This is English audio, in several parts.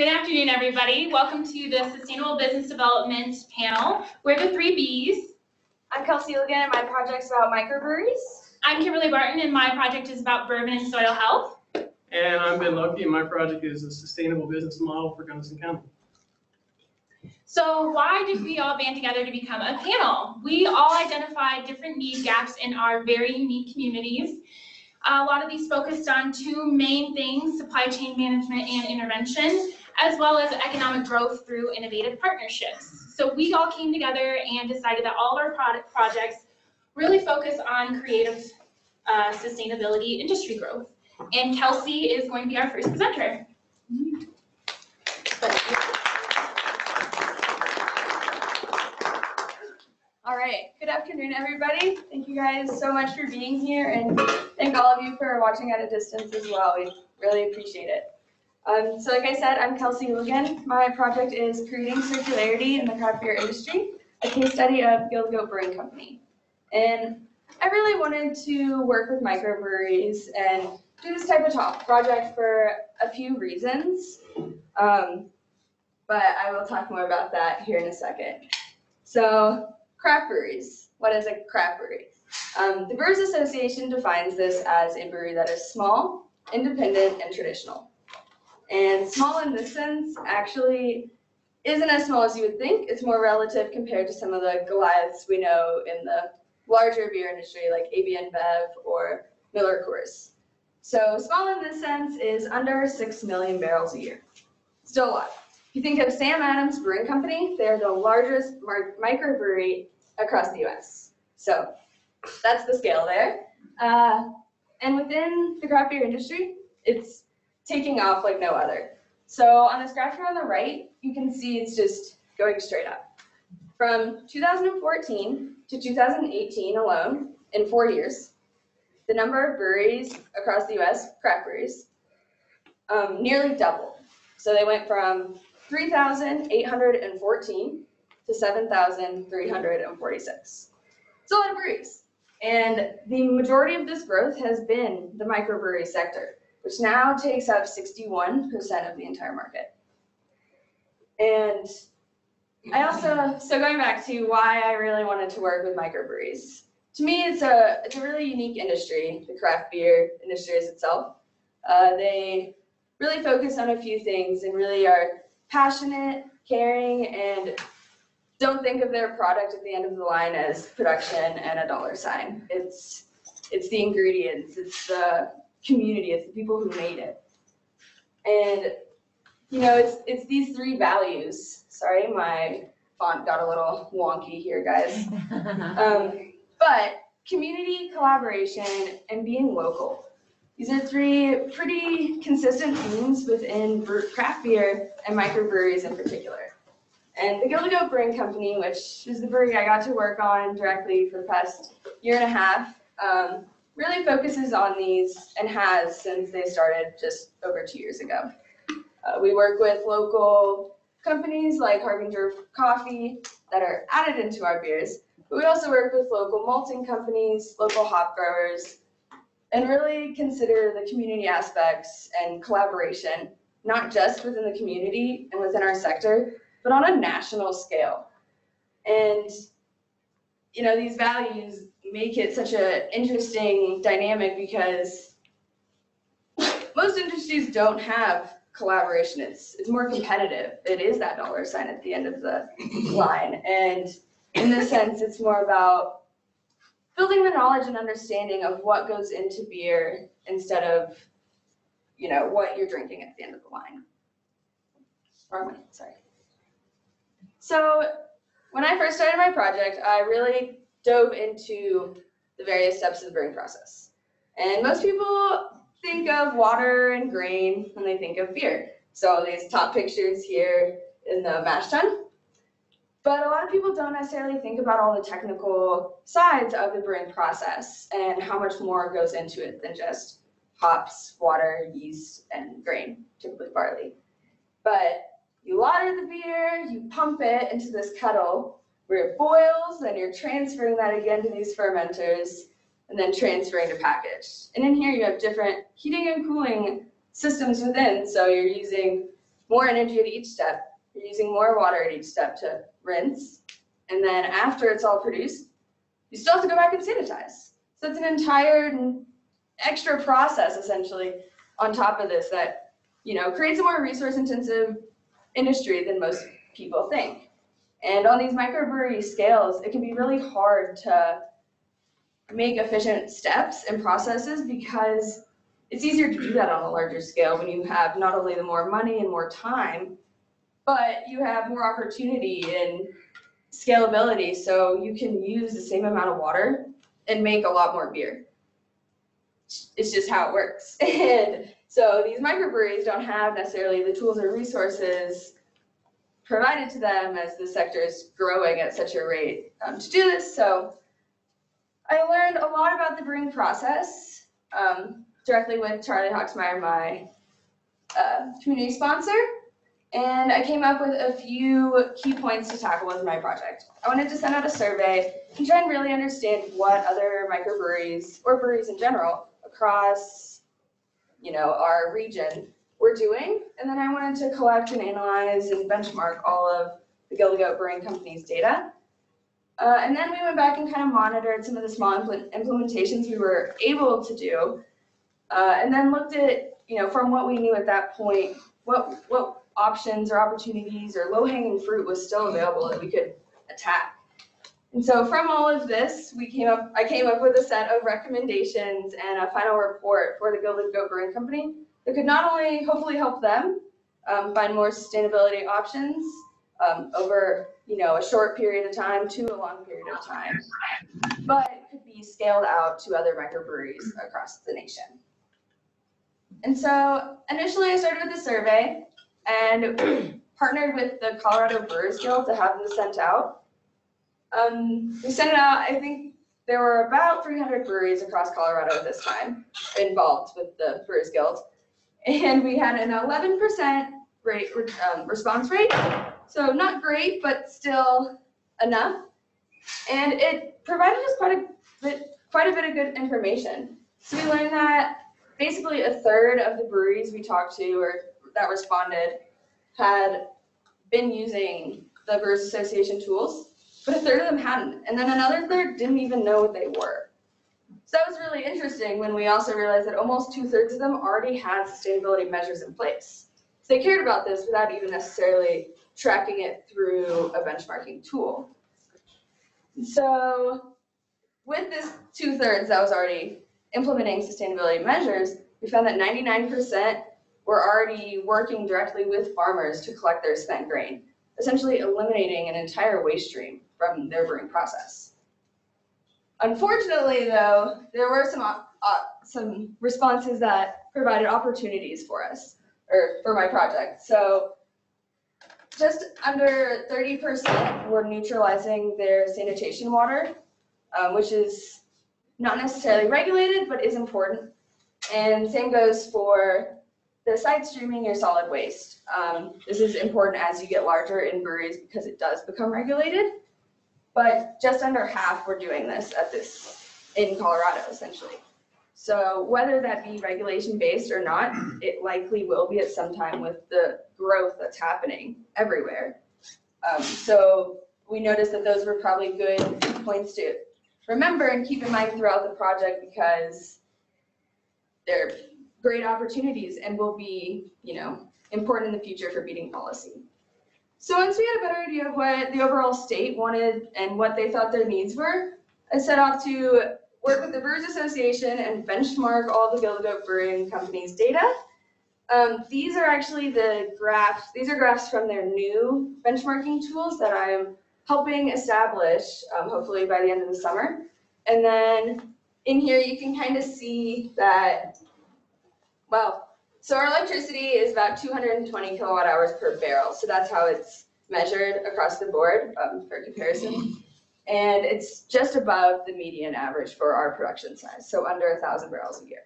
Good afternoon, everybody. Welcome to the Sustainable Business Development Panel. We're the three Bs. I'm Kelsey Logan, and my project's about microbreweries. I'm Kimberly Barton, and my project is about bourbon and soil health. And I'm Ben Lokie, and my project is a sustainable business model for Gunnison County. So why did we all band together to become a panel? We all identified different need gaps in our very unique communities. A lot of these focused on two main things, supply chain management and intervention, as well as economic growth through innovative partnerships. So we all came together and decided that all of our product projects really focus on creative uh, sustainability industry growth. And Kelsey is going to be our first presenter. All right, good afternoon, everybody. Thank you guys so much for being here, and thank all of you for watching at a distance as well. We really appreciate it. Um, so like I said, I'm Kelsey Lugan. My project is creating circularity in the craft beer industry, a case study of Gilded Goat Brewing Company. And I really wanted to work with microbreweries and do this type of talk project for a few reasons. Um, but I will talk more about that here in a second. So craft breweries. What is a craft brewery? Um, the Brewers Association defines this as a brewery that is small, independent, and traditional. And small in this sense actually isn't as small as you would think. It's more relative compared to some of the Goliaths we know in the larger beer industry like AB InBev or Miller Coors. So small in this sense is under 6 million barrels a year. Still a lot. If you think of Sam Adams Brewing Company, they're the largest microbrewery across the US. So that's the scale there. Uh, and within the craft beer industry, it's taking off like no other. So on this graph here on the right, you can see it's just going straight up. From 2014 to 2018 alone, in four years, the number of breweries across the US, craft breweries, um, nearly doubled. So they went from 3,814 to 7,346. It's a lot of breweries. And the majority of this growth has been the microbrewery sector, which now takes up 61% of the entire market. And I also, so going back to why I really wanted to work with microbreweries. To me, it's a, it's a really unique industry, the craft beer industry is itself. Uh, they really focus on a few things and really are passionate, caring, and don't think of their product at the end of the line as production and a dollar sign. It's it's the ingredients, it's the community, it's the people who made it. And you know, it's it's these three values. Sorry, my font got a little wonky here, guys. Um, but community, collaboration, and being local. These are three pretty consistent themes within craft beer and microbreweries in particular. And the Goat Brewing Company, which is the brewery I got to work on directly for the past year and a half, um, really focuses on these and has since they started just over two years ago. Uh, we work with local companies like Harbinger Coffee that are added into our beers, but we also work with local malting companies, local hop growers, and really consider the community aspects and collaboration, not just within the community and within our sector, but on a national scale. And, you know, these values make it such an interesting dynamic because most industries don't have collaboration. It's it's more competitive. It is that dollar sign at the end of the line. And in this sense, it's more about building the knowledge and understanding of what goes into beer instead of, you know, what you're drinking at the end of the line. Way, sorry. So when I first started my project, I really dove into the various steps of the brewing process. And most people think of water and grain when they think of beer. So these top pictures here in the mash tun. But a lot of people don't necessarily think about all the technical sides of the brewing process and how much more goes into it than just hops, water, yeast, and grain, typically barley. But you water the beer, you pump it into this kettle where it boils, then you're transferring that again to these fermenters, and then transferring to package. And in here you have different heating and cooling systems within. So you're using more energy at each step. You're using more water at each step to rinse. And then after it's all produced, you still have to go back and sanitize. So it's an entire extra process essentially on top of this that, you know, creates a more resource intensive industry than most people think. And on these microbrewery scales, it can be really hard to make efficient steps and processes because it's easier to do that on a larger scale when you have not only the more money and more time, but you have more opportunity and scalability, so you can use the same amount of water and make a lot more beer. It's just how it works. And so these microbreweries don't have necessarily the tools or resources provided to them as the sector is growing at such a rate um, to do this. So I learned a lot about the brewing process um, directly with Charlie Hawksmeyer, my uh, community sponsor. And I came up with a few key points to tackle with my project. I wanted to send out a survey and try and really understand what other microbreweries or breweries in general across, you know, our region were doing. And then I wanted to collect and analyze and benchmark all of the Gilded Goat Brewing Company's data. Uh, and then we went back and kind of monitored some of the small implement- implementations we were able to do. Uh, and then looked at, you know, from what we knew at that point, what, what options or opportunities or low hanging fruit was still available that we could attack. And so from all of this, we came up, I came up with a set of recommendations and a final report for the Gilded Goat Brewing Company that could not only hopefully help them um, find more sustainability options um, over, you know, a short period of time to a long period of time, but it could be scaled out to other microbreweries across the nation. And so initially I started with a survey and partnered with the Colorado Brewers Guild to have them sent out. Um, we sent it out, I think there were about 300 breweries across Colorado at this time involved with the Brewers Guild. And we had an 11% rate, um, response rate, so not great, but still enough. And it provided us quite a bit, quite a bit of good information. So we learned that basically a third of the breweries we talked to or that responded had been using the Brewers Association tools, but a third of them hadn't. And then another third didn't even know what they were. So that was really interesting when we also realized that almost two thirds of them already had sustainability measures in place. So they cared about this without even necessarily tracking it through a benchmarking tool. So with this two thirds that was already implementing sustainability measures, we found that 99% were already working directly with farmers to collect their spent grain, essentially eliminating an entire waste stream from their brewing process. Unfortunately, though, there were some, uh, uh, some responses that provided opportunities for us, or for my project. So just under 30% were neutralizing their sanitation water, um, which is not necessarily regulated, but is important. And same goes for the side streaming your solid waste. Um, this is important as you get larger in breweries because it does become regulated. But just under half were doing this at this in Colorado essentially. So whether that be regulation based or not, it likely will be at some time with the growth that's happening everywhere. Um, so we noticed that those were probably good points to remember and keep in mind throughout the project because they're great opportunities and will be, you know, important in the future for beating policy. So once we had a better idea of what the overall state wanted and what they thought their needs were, I set off to work with the Brewers Association and benchmark all the Goat Brewing Company's data. Um, these are actually the graphs, these are graphs from their new benchmarking tools that I'm helping establish, um, hopefully by the end of the summer. And then in here, you can kind of see that, well, so our electricity is about 220 kilowatt hours per barrel. So that's how it's measured across the board um, for comparison. And it's just above the median average for our production size, so under a thousand barrels a year.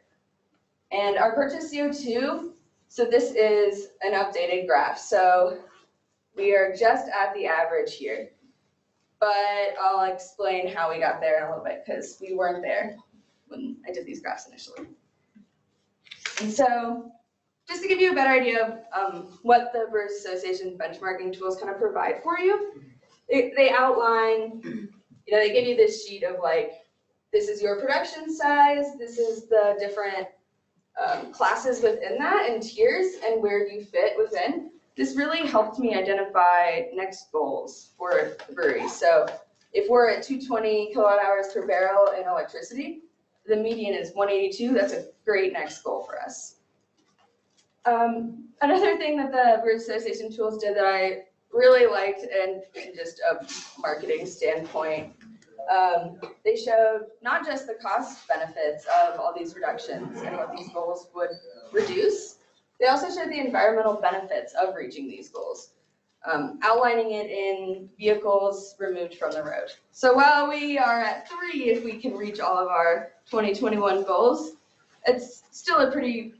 And our purchase CO2, so this is an updated graph. So we are just at the average here. But I'll explain how we got there in a little bit because we weren't there when I did these graphs initially. And so just to give you a better idea of um, what the Brewers Association benchmarking tools kind of provide for you, they, they outline, you know, they give you this sheet of like, this is your production size, this is the different um, classes within that and tiers and where you fit within. This really helped me identify next goals for the brewery. So if we're at 220 kilowatt hours per barrel in electricity, the median is 182. That's a great next goal for us. Um, another thing that the Brewers Association tools did that I really liked, and, and just a marketing standpoint, um, they showed not just the cost benefits of all these reductions and what these goals would reduce, they also showed the environmental benefits of reaching these goals, um, outlining it in vehicles removed from the road. So while we are at three, if we can reach all of our 2021 goals, it's still a pretty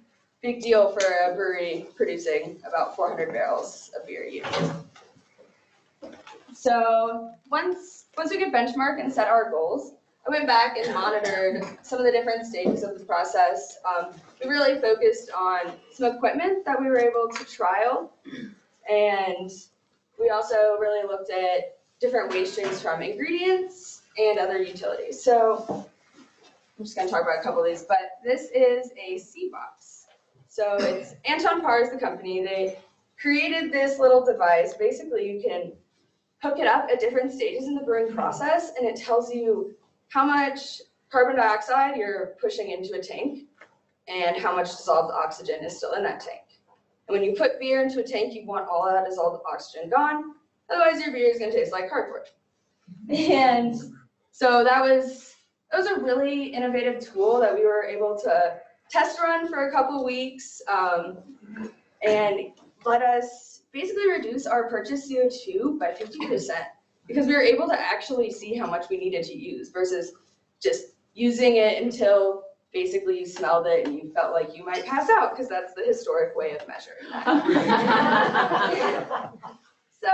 big deal for a brewery producing about 400 barrels of beer a year. So once, once we could benchmark and set our goals, I went back and monitored some of the different stages of the process. Um, we really focused on some equipment that we were able to trial. And we also really looked at different waste streams from ingredients and other utilities. So I'm just gonna talk about a couple of these, but this is a C box. So it's Anton Paar is the company. They created this little device. Basically, you can hook it up at different stages in the brewing process, and it tells you how much carbon dioxide you're pushing into a tank and how much dissolved oxygen is still in that tank. And when you put beer into a tank, you want all that dissolved oxygen gone. Otherwise, your beer is going to taste like cardboard. And so that was that was a really innovative tool that we were able to test run for a couple weeks um, and let us basically reduce our purchase CO2 by 50% because we were able to actually see how much we needed to use versus just using it until basically you smelled it and you felt like you might pass out because that's the historic way of measuring that. so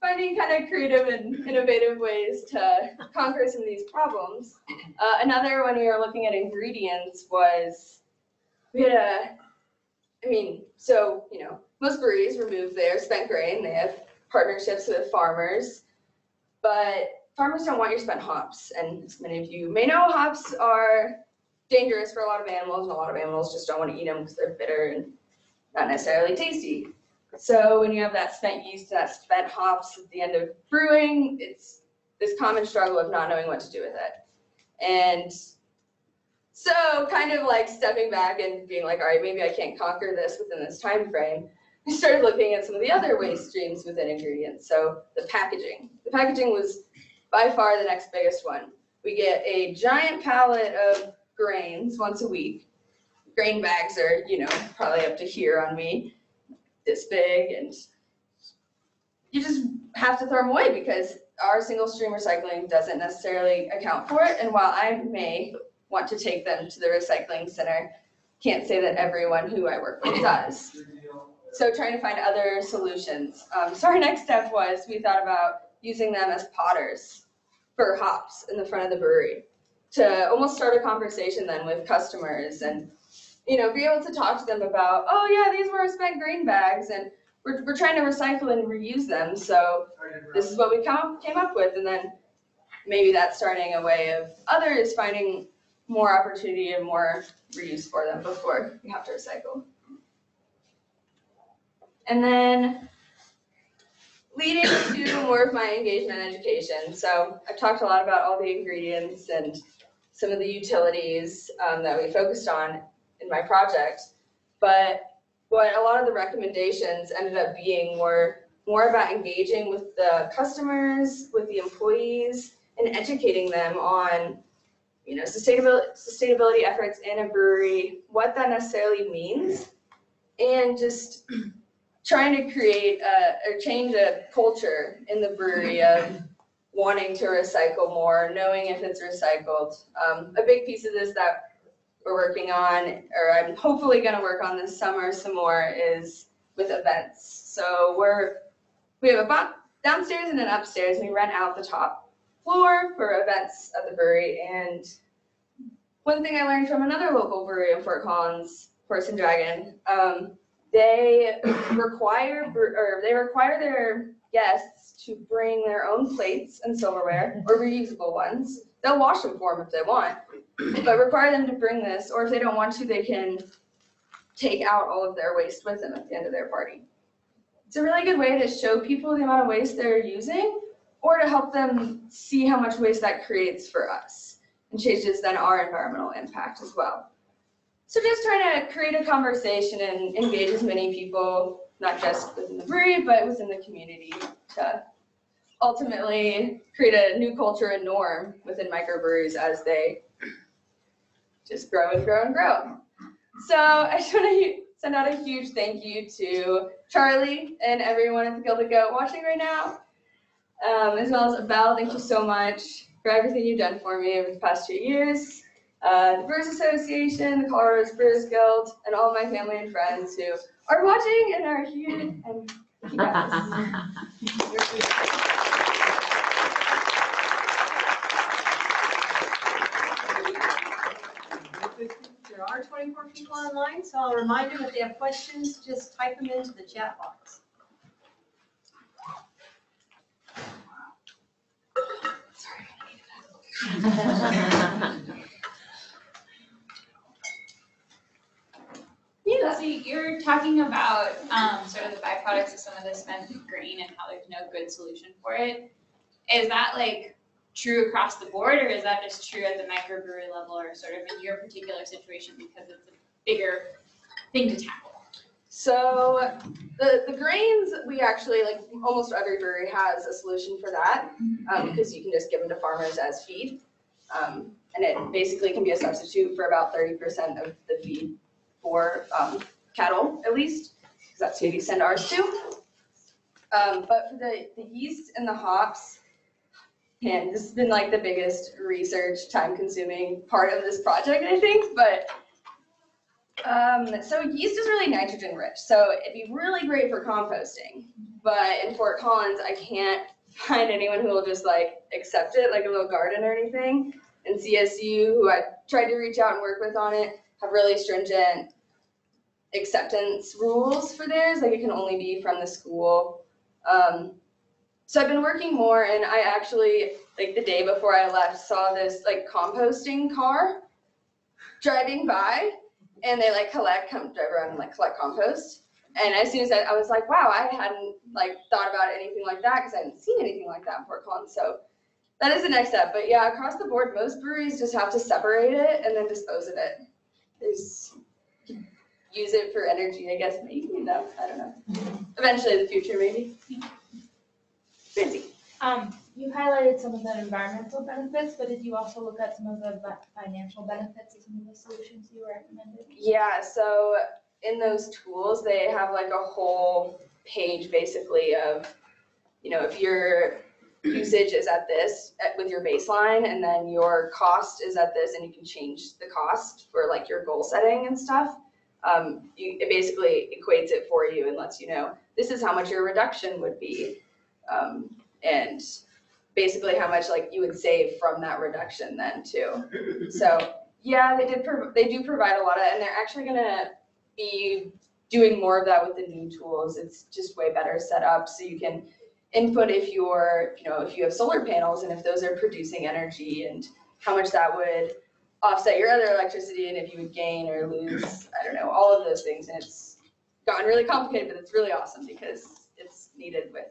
finding kind of creative and innovative ways to conquer some of these problems. Uh, another when we were looking at ingredients was we had a, I mean, so, you know, most breweries remove their spent grain. They have partnerships with farmers, but farmers don't want your spent hops. And as many of you may know, hops are dangerous for a lot of animals, and a lot of animals just don't want to eat them because they're bitter and not necessarily tasty. So when you have that spent yeast, that spent hops at the end of brewing, it's this common struggle of not knowing what to do with it. And so kind of like stepping back and being like, all right, maybe I can't conquer this within this time frame. I started looking at some of the other waste streams within ingredients. So the packaging. The packaging was by far the next biggest one. We get a giant pallet of grains once a week. Grain bags are, you know, probably up to here on me, this big, and you just have to throw them away because our single stream recycling doesn't necessarily account for it. And while I may want to take them to the recycling center, can't say that everyone who I work with does. So trying to find other solutions. Um, so our next step was we thought about using them as potters for hops in the front of the brewery to almost start a conversation then with customers and you know be able to talk to them about oh yeah these were spent grain bags and we're, we're trying to recycle and reuse them so this is what we come came up with and then maybe that's starting a way of others finding more opportunity and more reuse for them before we have to recycle. And then leading to more of my engagement education. So I've talked a lot about all the ingredients and some of the utilities um, that we focused on in my project. But what a lot of the recommendations ended up being were more about engaging with the customers, with the employees, and educating them on you know, sustainability, sustainability efforts in a brewery, what that necessarily means, and just trying to create a, or change a culture in the brewery of wanting to recycle more, knowing if it's recycled. Um, a big piece of this that we're working on, or I'm hopefully gonna work on this summer some more, is with events. So we're, we have a downstairs and an upstairs, and we rent out the top floor for events at the brewery. And one thing I learned from another local brewery in Fort Collins Horse and Dragon, um, they require, or they require their guests to bring their own plates and silverware or reusable ones. They'll wash them for them if they want, but require them to bring this, or if they don't want to, they can take out all of their waste with them at the end of their party. It's a really good way to show people the amount of waste they're using or to help them see how much waste that creates for us and changes then our environmental impact as well. So just trying to create a conversation and engage as many people, not just within the brewery, but within the community to ultimately create a new culture and norm within microbreweries as they just grow and grow and grow. So I just want to send out a huge thank you to Charlie and everyone at the Gilded Goat watching right now, um, as well as Belle. Thank you so much for everything you've done for me over the past two years. Uh, the Brewers Association, the Colorado Brewers Guild, and all my family and friends who are watching and are here. And you guys. There are twenty-four people online, so I'll remind them if they have questions, just type them into the chat box. Yeah. So you're talking about, um, sort of the byproducts of some of this spent grain and how there's no good solution for it. Is that like true across the board, or is that just true at the microbrewery level, or sort of in your particular situation because it's a bigger thing to tackle? So the, the grains, we actually, like, almost every brewery has a solution for that, um, because you can just give them to farmers as feed. Um, and it basically can be a substitute for about thirty percent of the feed for, um, cattle, at least, because that's who we send ours to. Um, but for the, the yeast and the hops, and this has been like the biggest research, time-consuming part of this project, I think, but um, so yeast is really nitrogen rich, so it'd be really great for composting. But in Fort Collins, I can't find anyone who will just like accept it, like a little garden or anything. And CSU, who I tried to reach out and work with on it, have really stringent acceptance rules for theirs. Like it can only be from the school. Um, so I've been working more, and I actually like the day before I left saw this like composting car driving by and they like collect, come drive around and like collect compost. And as soon as I, I was like, wow, I hadn't like thought about anything like that because I hadn't seen anything like that in Fort Collins. So that is the next step. But yeah, across the board, most breweries just have to separate it and then dispose of it. There's use it for energy, I guess. Maybe know, I don't know. Eventually, the future, maybe. Fancy. Um, you highlighted some of the environmental benefits, but did you also look at some of the financial benefits of some of the solutions you were recommended? Yeah, so in those tools, they have like a whole page basically of, you know, if your usage is at this, at- with your baseline, and then your cost is at this, and you can change the cost for like your goal setting and stuff. Um, you, it basically equates it for you and lets you know, this is how much your reduction would be. Um, and basically how much like you would save from that reduction then too. So yeah, they did, they do provide a lot of, and they're actually gonna be doing more of that with the new tools. It's just way better set up, so you can input if you're, you know, if you have solar panels and if those are producing energy and how much that would offset your other electricity and if you would gain or lose, I don't know, all of those things. And it's gotten really complicated, but it's really awesome because it's needed with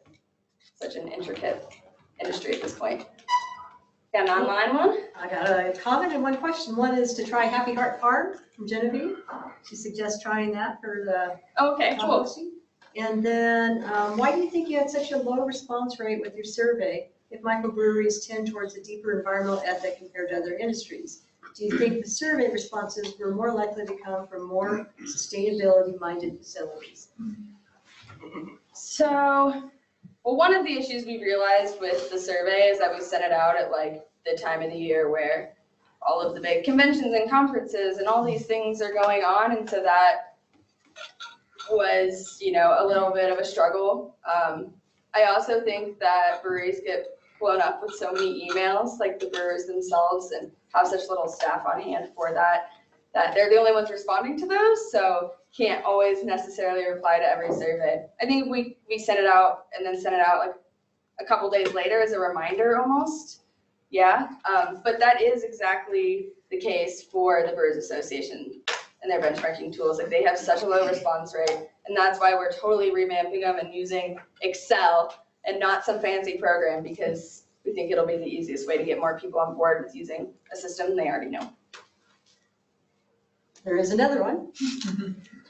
such an intricate industry at this point. Got an online one? I got a comment and one question. One is to try Happy Heart Farm from Genevieve. She suggests trying that for the Okay, cool. composting. And then, um, why do you think you had such a low response rate with your survey if microbreweries tend towards a deeper environmental ethic compared to other industries? Do you think the survey responses were more likely to come from more sustainability-minded facilities? So, well, one of the issues we realized with the survey is that we sent it out at like the time of the year where all of the big conventions and conferences and all these things are going on, and so that was, you know, a little bit of a struggle. Um, I also think that breweries get blown up with so many emails, like the brewers themselves, and have such little staff on hand for that. That they're the only ones responding to those, so can't always necessarily reply to every survey. I think we, we sent it out and then sent it out like a couple days later as a reminder almost. Yeah, um, but that is exactly the case for the Brewers Association and their benchmarking tools. Like they have such a low response rate, and that's why we're totally revamping them and using Excel and not some fancy program because we think it'll be the easiest way to get more people on board with using a system they already know. There is another one.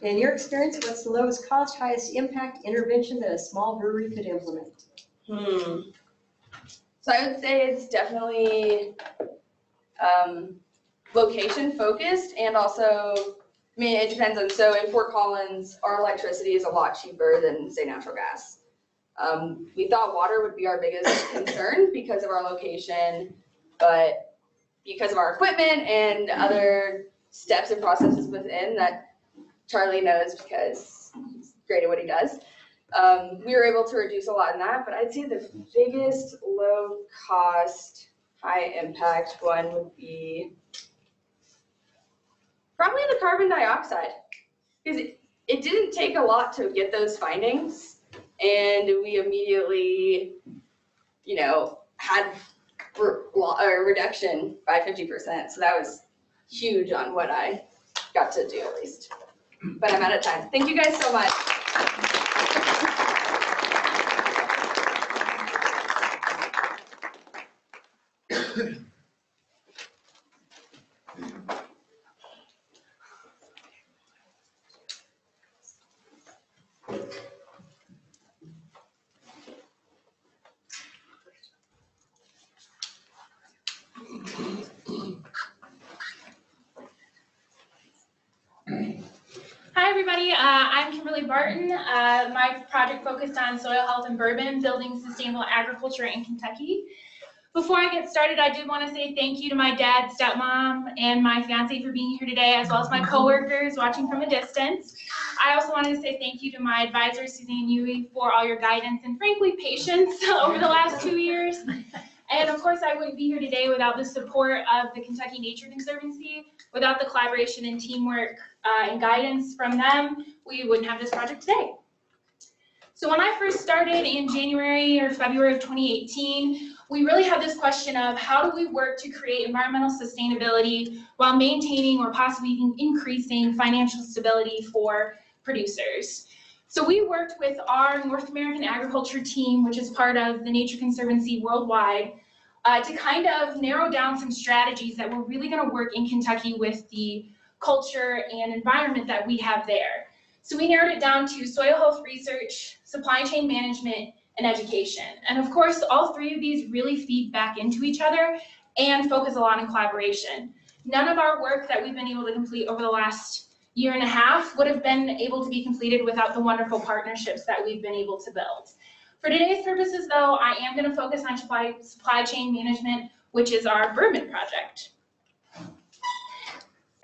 In your experience, what's the lowest cost, highest impact intervention that a small brewery could implement? Hmm. So I would say it's definitely um, location focused and also, I mean, it depends on, so in Fort Collins, our electricity is a lot cheaper than, say, natural gas. Um, we thought water would be our biggest concern because of our location, but because of our equipment and other steps and processes within that Charlie knows because he's great at what he does. Um, we were able to reduce a lot in that, but I'd say the biggest low cost, high impact one would be probably the carbon dioxide. Because it, it didn't take a lot to get those findings and we immediately, you know, had a reduction by fifty percent. So that was huge on what I got to do at least. But I'm out of time. Thank you guys so much. Hi, everybody. Uh, I'm Kimberly Barton. Uh, my project focused on soil health and bourbon, building sustainable agriculture in Kentucky. Before I get started, I did want to say thank you to my dad, stepmom, and my fiance for being here today, as well as my coworkers watching from a distance. I also wanted to say thank you to my advisor, Suzanne Yui, for all your guidance and frankly, patience over the last two years. And of course, I wouldn't be here today without the support of the Kentucky Nature Conservancy, without the collaboration and teamwork uh, and guidance from them, we wouldn't have this project today. So when I first started in January or February of 2018, we really had this question of how do we work to create environmental sustainability while maintaining or possibly even increasing financial stability for producers. So we worked with our North American agriculture team, which is part of the Nature Conservancy worldwide, uh, to kind of narrow down some strategies that were really going to work in Kentucky with the culture and environment that we have there. So we narrowed it down to soil health research, supply chain management, and education. And of course, all three of these really feed back into each other and focus a lot on collaboration. None of our work that we've been able to complete over the last year and a half would have been able to be completed without the wonderful partnerships that we've been able to build. For today's purposes, though, I am going to focus on supply, supply chain management, which is our Bourbon project.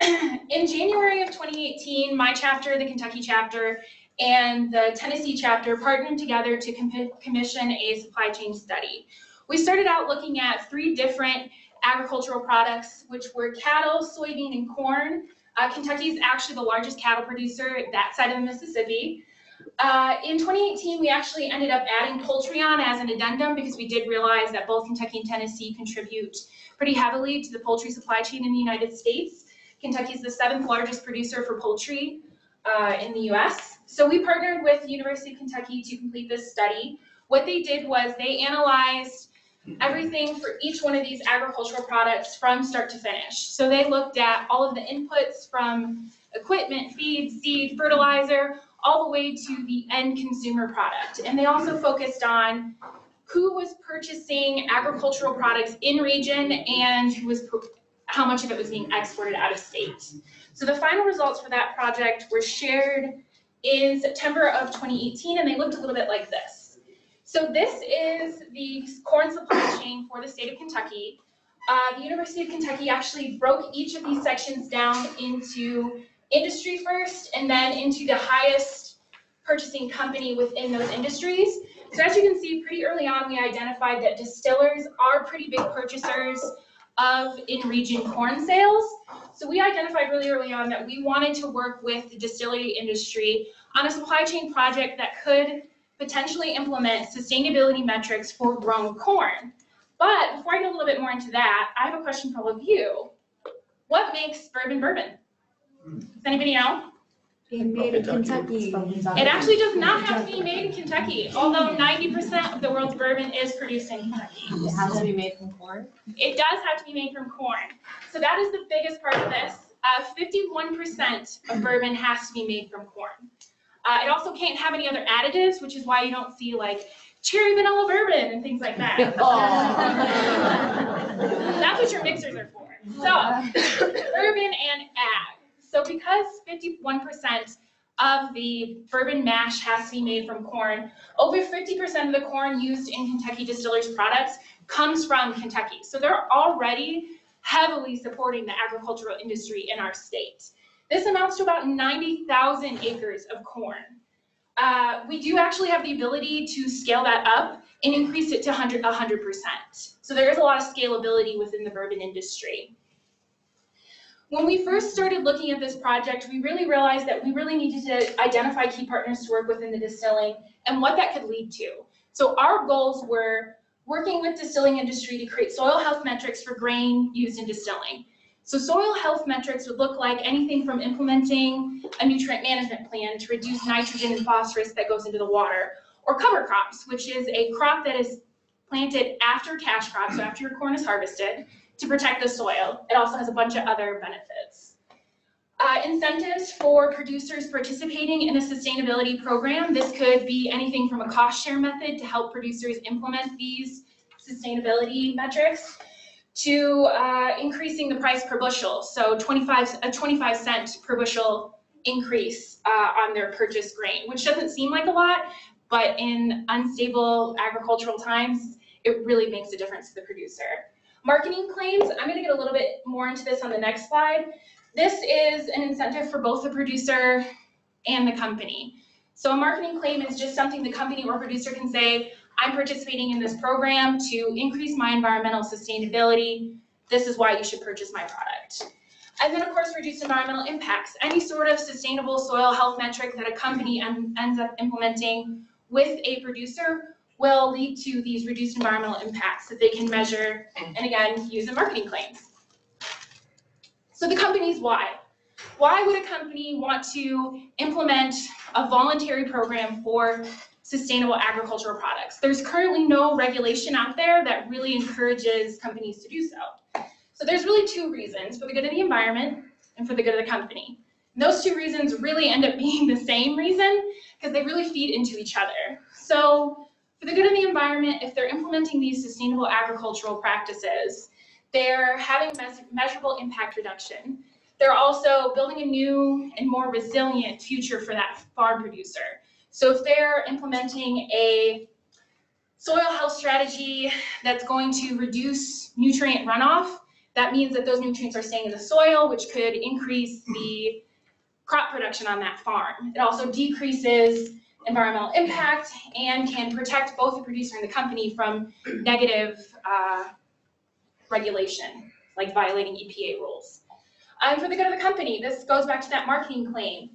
In January of 2018, my chapter, the Kentucky chapter, and the Tennessee chapter partnered together to com- commission a supply chain study. We started out looking at three different agricultural products, which were cattle, soybean, and corn. Uh, Kentucky is actually the largest cattle producer that side of the Mississippi. Uh, in 2018, we actually ended up adding poultry on as an addendum because we did realize that both Kentucky and Tennessee contribute pretty heavily to the poultry supply chain in the United States. Kentucky is the seventh largest producer for poultry uh, in the US. So we partnered with University of Kentucky to complete this study. What they did was they analyzed everything for each one of these agricultural products from start to finish. So they looked at all of the inputs from equipment, feed, seed, fertilizer, all the way to the end consumer product. And they also focused on who was purchasing agricultural products in region and who was how much of it was being exported out of state. So the final results for that project were shared in September of 2018, and they looked a little bit like this. So this is the corn supply chain for the state of Kentucky. Uh, the University of Kentucky actually broke each of these sections down into industry first, and then into the highest purchasing company within those industries. So as you can see, pretty early on, we identified that distillers are pretty big purchasers of in-region corn sales. So we identified really early on that we wanted to work with the distillery industry on a supply chain project that could potentially implement sustainability metrics for grown corn. But before I get a little bit more into that, I have a question for all of you. What makes bourbon bourbon? Does anybody know? Being made in Kentucky. It actually does not have to be made in Kentucky, although ninety percent of the world's bourbon is produced in Kentucky. It has to be made from corn? It does have to be made from corn. So that is the biggest part of this. Uh, fifty-one percent of bourbon has to be made from corn. Uh, it also can't have any other additives, which is why you don't see like cherry vanilla bourbon and things like that. That's what your mixers are for. So, bourbon and ag. So because fifty-one percent of the bourbon mash has to be made from corn, over fifty percent of the corn used in Kentucky Distillers products comes from Kentucky. So they're already heavily supporting the agricultural industry in our state. This amounts to about ninety thousand acres of corn. Uh, we do actually have the ability to scale that up and increase it to 100 percent. So there is a lot of scalability within the bourbon industry. When we first started looking at this project, we really realized that we really needed to identify key partners to work within the distilling and what that could lead to. So our goals were working with the distilling industry to create soil health metrics for grain used in distilling. So soil health metrics would look like anything from implementing a nutrient management plan to reduce nitrogen and phosphorus that goes into the water, or cover crops, which is a crop that is planted after cash crop, so after your corn is harvested, to protect the soil. It also has a bunch of other benefits. Uh, incentives for producers participating in a sustainability program. This could be anything from a cost share method to help producers implement these sustainability metrics to uh, increasing the price per bushel. So 25, a 25 cent per bushel increase uh, on their purchased grain, which doesn't seem like a lot, but in unstable agricultural times, it really makes a difference to the producer. Marketing claims, I'm gonna get a little bit more into this on the next slide. This is an incentive for both the producer and the company. So a marketing claim is just something the company or producer can say, I'm participating in this program to increase my environmental sustainability. This is why you should purchase my product. And then, of course, reduce environmental impacts. Any sort of sustainable soil health metric that a company ends up implementing with a producer will lead to these reduced environmental impacts that they can measure mm. and again, use in marketing claims. So the company's why. Why would a company want to implement a voluntary program for sustainable agricultural products? There's currently no regulation out there that really encourages companies to do so. So there's really two reasons, for the good of the environment and for the good of the company. And those two reasons really end up being the same reason because they really feed into each other. So for the good of the environment, if they're implementing these sustainable agricultural practices, they're having measurable impact reduction. They're also building a new and more resilient future for that farm producer. So if they're implementing a soil health strategy that's going to reduce nutrient runoff, that means that those nutrients are staying in the soil, which could increase the crop production on that farm. It also decreases environmental impact and can protect both the producer and the company from negative uh, regulation, like violating EPA rules. And for the good of the company, this goes back to that marketing claim.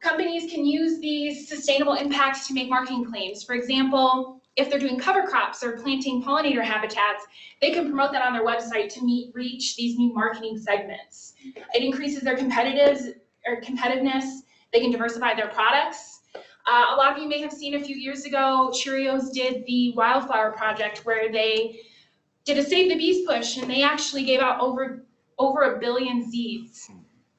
Companies can use these sustainable impacts to make marketing claims. For example, if they're doing cover crops or planting pollinator habitats, they can promote that on their website to meet, reach these new marketing segments. It increases their competitiveness. They can diversify their products. Uh, a lot of you may have seen a few years ago, Cheerios did the Wildflower Project where they did a Save the Bees push and they actually gave out over, over a billion seeds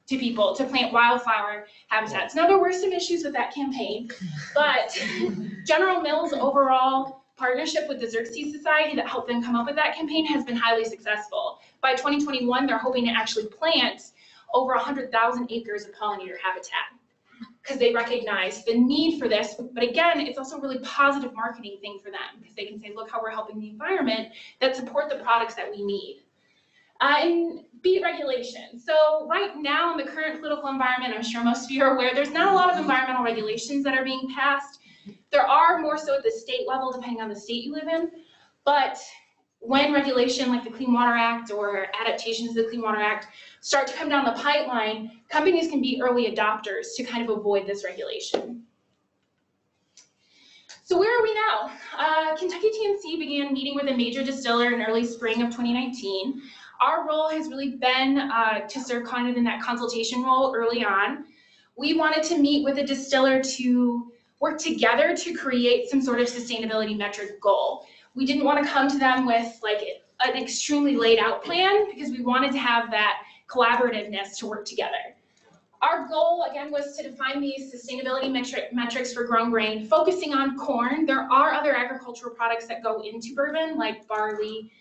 to people to plant wildflower habitats. Now, there were some issues with that campaign, but General Mills' overall partnership with the Xerces Society that helped them come up with that campaign has been highly successful. By 2021, they're hoping to actually plant over 100,000 acres of pollinator habitat because they recognize the need for this. But again, it's also a really positive marketing thing for them because they can say, look how we're helping the environment that support the products that we need. Uh, and beat regulation. So right now in the current political environment, I'm sure most of you are aware, there's not a lot of environmental regulations that are being passed. There are more so at the state level, depending on the state you live in. But when regulation like the Clean Water Act or adaptations to the Clean Water Act start to come down the pipeline, companies can be early adopters to kind of avoid this regulation. So where are we now? Uh, Kentucky TNC began meeting with a major distiller in early spring of 2019. Our role has really been uh, to serve kind of in that consultation role early on. We wanted to meet with a distiller to work together to create some sort of sustainability metric goal. We didn't want to come to them with like an extremely laid out plan because we wanted to have that collaborativeness to work together. Our goal again was to define these sustainability metric, metrics for grown grain, focusing on corn. There are other agricultural products that go into bourbon like barley,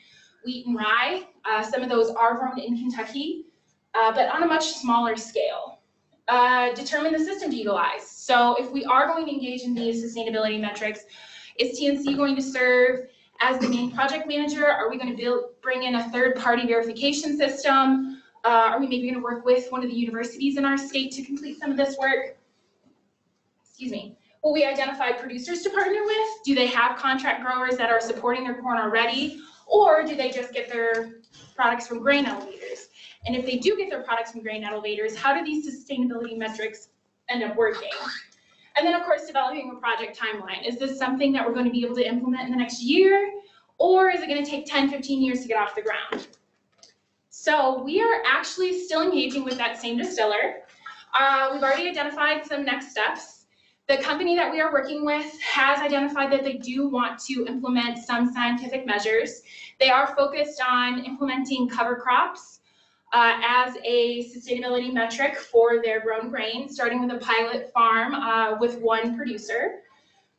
wheat, and rye. Uh, some of those are grown in Kentucky, uh, but on a much smaller scale. Uh, determine the system to utilize. So if we are going to engage in these sustainability metrics, is TNC going to serve as the main project manager? Are we going to build, bring in a third-party verification system? Uh, are we maybe going to work with one of the universities in our state to complete some of this work? Excuse me. Will we identify producers to partner with? Do they have contract growers that are supporting their corn already? Or do they just get their products from grain elevators? And if they do get their products from grain elevators, how do these sustainability metrics end up working? And then, of course, developing a project timeline. Is this something that we're going to be able to implement in the next year? Or is it going to take 10, 15 years to get off the ground? So we are actually still engaging with that same distiller. Uh, we've already identified some next steps. The company that we are working with has identified that they do want to implement some scientific measures. They are focused on implementing cover crops uh, as a sustainability metric for their grown grain, starting with a pilot farm uh, with one producer.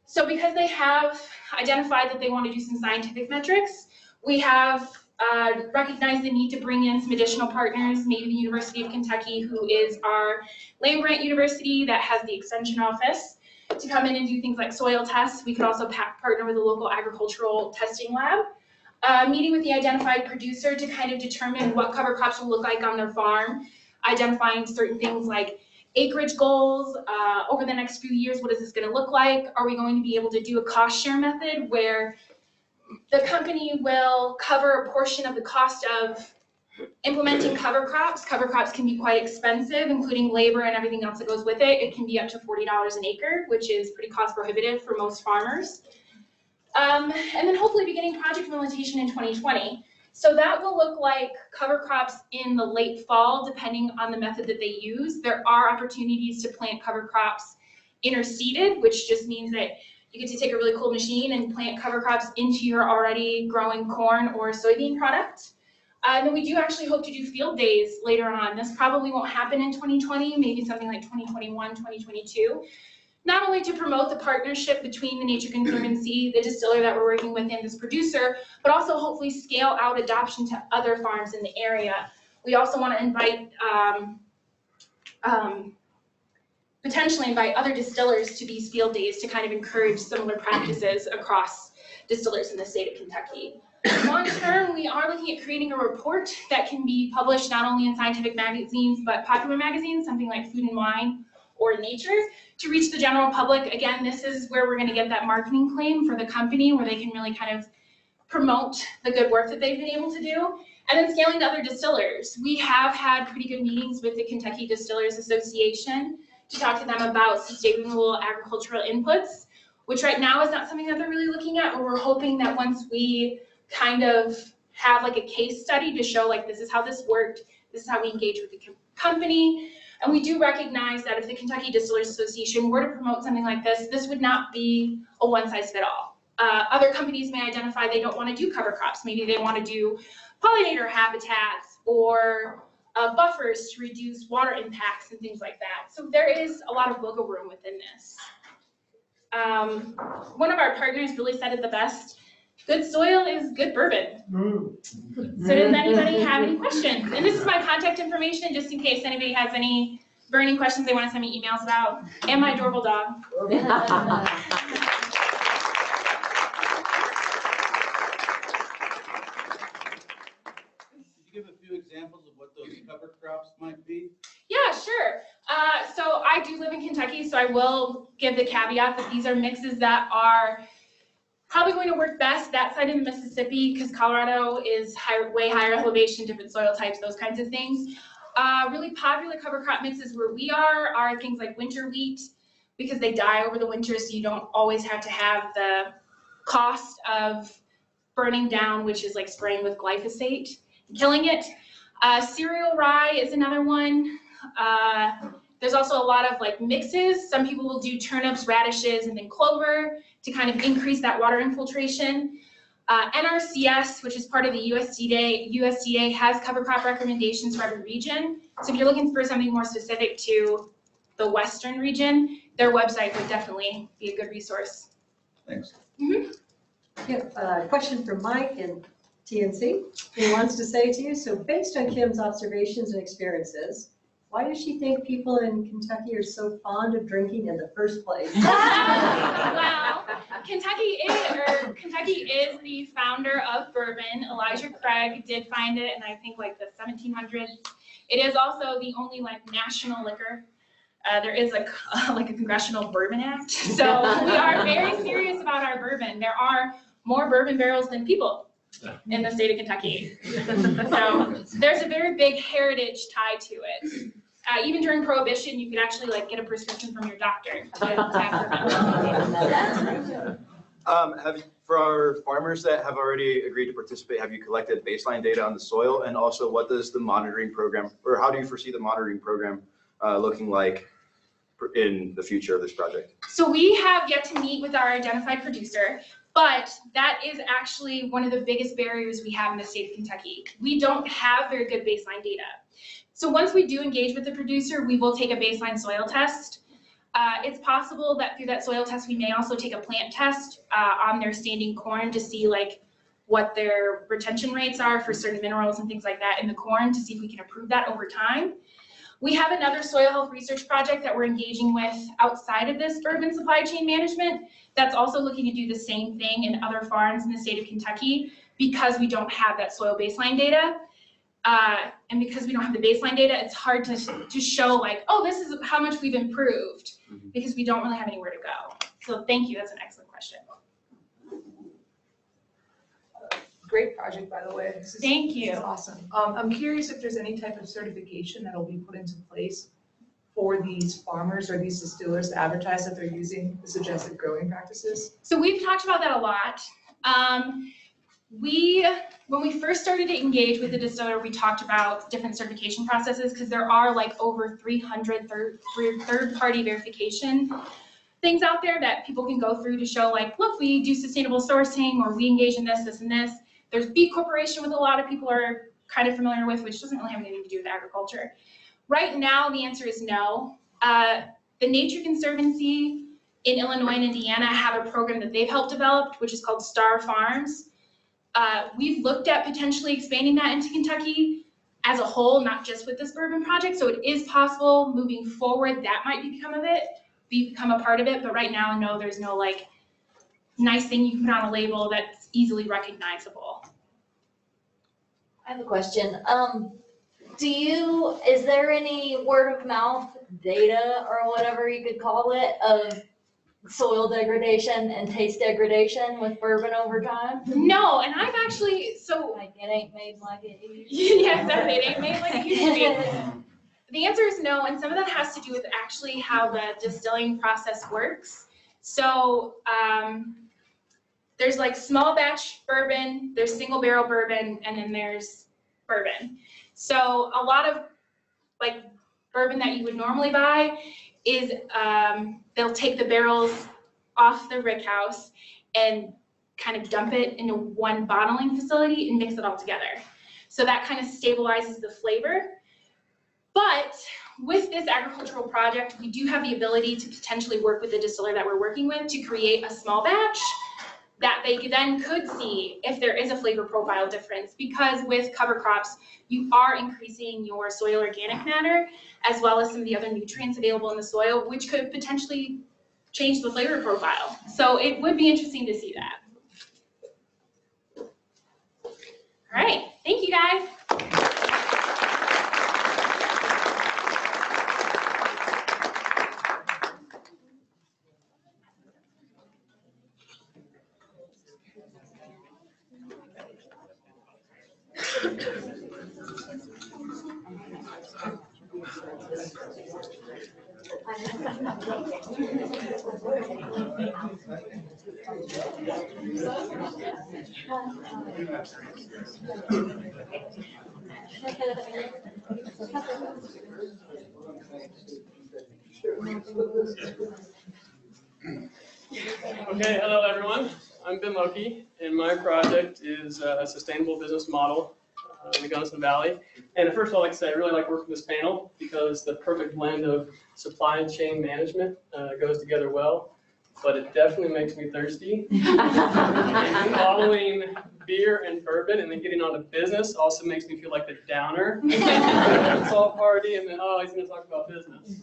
So because they have identified that they want to do some scientific metrics, we have uh, recognized the need to bring in some additional partners, maybe the University of Kentucky, who is our land grant university that has the extension office, to come in and do things like soil tests. We could also partner with a local agricultural testing lab uh, meeting with the identified producer to kind of determine what cover crops will look like on their farm, identifying certain things like acreage goals uh, over the next few years. What is this going to look like? Are we going to be able to do a cost share method where the company will cover a portion of the cost of implementing cover crops? Cover crops can be quite expensive, including labor and everything else that goes with it. It can be up to $40 an acre, which is pretty cost prohibitive for most farmers. Um, and then hopefully beginning project implementation in 2020. So that will look like cover crops in the late fall, depending on the method that they use. There are opportunities to plant cover crops interseeded, which just means that you get to take a really cool machine and plant cover crops into your already growing corn or soybean product. Uh, and then we do actually hope to do field days later on. This probably won't happen in 2020, maybe something like 2021, 2022 not only to promote the partnership between the Nature Conservancy, the distiller that we're working with, and this producer, but also hopefully scale out adoption to other farms in the area. We also want to invite, um, um, potentially invite other distillers to these field days to kind of encourage similar practices across distillers in the state of Kentucky. Long term, we are looking at creating a report that can be published not only in scientific magazines, but popular magazines, something like Food and Wine or Nature, to reach the general public. Again, this is where we're going to get that marketing claim for the company where they can really kind of promote the good work that they've been able to do. And then scaling to other distillers. We have had pretty good meetings with the Kentucky Distillers Association to talk to them about sustainable agricultural inputs, which right now is not something that they're really looking at, but we're hoping that once we kind of have like a case study to show like this is how this worked, this is how we engage with the com- company, and we do recognize that if the Kentucky Distillers Association were to promote something like this, this would not be a one size fit all. Uh, other companies may identify they don't want to do cover crops. Maybe they want to do pollinator habitats or uh, buffers to reduce water impacts and things like that. So there is a lot of wiggle room within this. Um, one of our partners really said it the best. Good soil is good bourbon. So does anybody have any questions? And this is my contact information, just in case anybody has any burning questions they want to send me emails about, and my adorable dog. Could you give a few examples of what those cover crops might be? Yeah, sure. Uh, so I do live in Kentucky, so I will give the caveat that these are mixes that are probably going to work best that side of Mississippi because Colorado is higher, way higher elevation, different soil types, those kinds of things. Uh, really popular cover crop mixes where we are are things like winter wheat because they die over the winter, so you don't always have to have the cost of burning down, which is like spraying with glyphosate, killing it. Uh, cereal rye is another one. Uh, there's also a lot of like mixes. Some people will do turnips, radishes, and then clover to kind of increase that water infiltration. Uh, NRCS, which is part of the USDA, USDA has cover crop recommendations for every region. So if you're looking for something more specific to the western region, their website would definitely be a good resource. Thanks. Yep, uh, question from Mike in TNC. He wants to say to you, so based on Kim's observations and experiences, why does she think people in Kentucky are so fond of drinking in the first place? well, Kentucky is, or Kentucky is the founder of bourbon. Elijah Craig did find it in I think like the 1700s. It is also the only like national liquor. Uh, there is like like a congressional bourbon act, so we are very serious about our bourbon. There are more bourbon barrels than people in the state of Kentucky. So there's a very big heritage tie to it. Uh, even during Prohibition, you could actually like get a prescription from your doctor to have bourbon. Um, have, for our farmers that have already agreed to participate, have you collected baseline data on the soil? And also, what does the monitoring program, or how do you foresee the monitoring program uh, looking like in the future of this project? So we have yet to meet with our identified producer, but that is actually one of the biggest barriers we have in the state of Kentucky. We don't have very good baseline data. So once we do engage with the producer, we will take a baseline soil test. Uh, it's possible that through that soil test, we may also take a plant test uh, on their standing corn to see like what their retention rates are for certain minerals and things like that in the corn to see if we can improve that over time. We have another soil health research project that we're engaging with outside of this urban supply chain management that's also looking to do the same thing in other farms in the state of Kentucky because we don't have that soil baseline data. Uh, and because we don't have the baseline data, it's hard to, to show like, oh, this is how much we've improved Mhm. because we don't really have anywhere to go. So thank you, that's an excellent question. Great project, by the way. This is- Thank this you. is awesome. Um, I'm curious if there's any type of certification that'll be put into place for these farmers or these distillers to advertise that they're using the suggested growing practices? So we've talked about that a lot. Um, we, when we first started to engage with the distiller, we talked about different certification processes because there are like over 300 third, three- third-party verification things out there that people can go through to show like, look, we do sustainable sourcing or we engage in this, this, and this. There's B Corporation, with a lot of people are kind of familiar with, which doesn't really have anything to do with agriculture. Right now, the answer is no. Uh, the Nature Conservancy in Illinois and Indiana have a program that they've helped develop, which is called Star Farms. Uh, we've looked at potentially expanding that into Kentucky as a whole, not just with this bourbon project. So it is possible moving forward that might become of it, become a part of it. But right now, no, there's no like nice thing you can put on a label that's easily recognizable. I have a question. Um, do you, is there any word of mouth data or whatever you could call it of soil degradation and taste degradation with bourbon over time? No, and I've actually so Like it ain't made like it used. yeah, exactly. It ain't made like it used to be. The answer is no, and some of that has to do with actually how the distilling process works. So um, there's like small batch bourbon, there's single barrel bourbon, and then there's bourbon. So a lot of like bourbon that you would normally buy is um, they'll take the barrels off the rick house and kind of dump it into one bottling facility and mix it all together. So that kind of stabilizes the flavor. But with this agricultural project, we do have the ability to potentially work with the distiller that we're working with to create a small batch that they then could see if there is a flavor profile difference. Because with cover crops, you are increasing your soil organic matter as well as some of the other nutrients available in the soil, which could potentially change the flavor profile. So it would be interesting to see that. All right, thank you guys. Okay, hello everyone. I'm Ben Lokie, and my project is uh, a sustainable business model in the Gunnison Valley. And first of all, I'd like to say I really like working with this panel because the perfect blend of supply and chain management uh, goes together well, but it definitely makes me thirsty. And Following beer and bourbon and then getting on to business also makes me feel like the downer. It's all party and then, oh, he's gonna talk about business.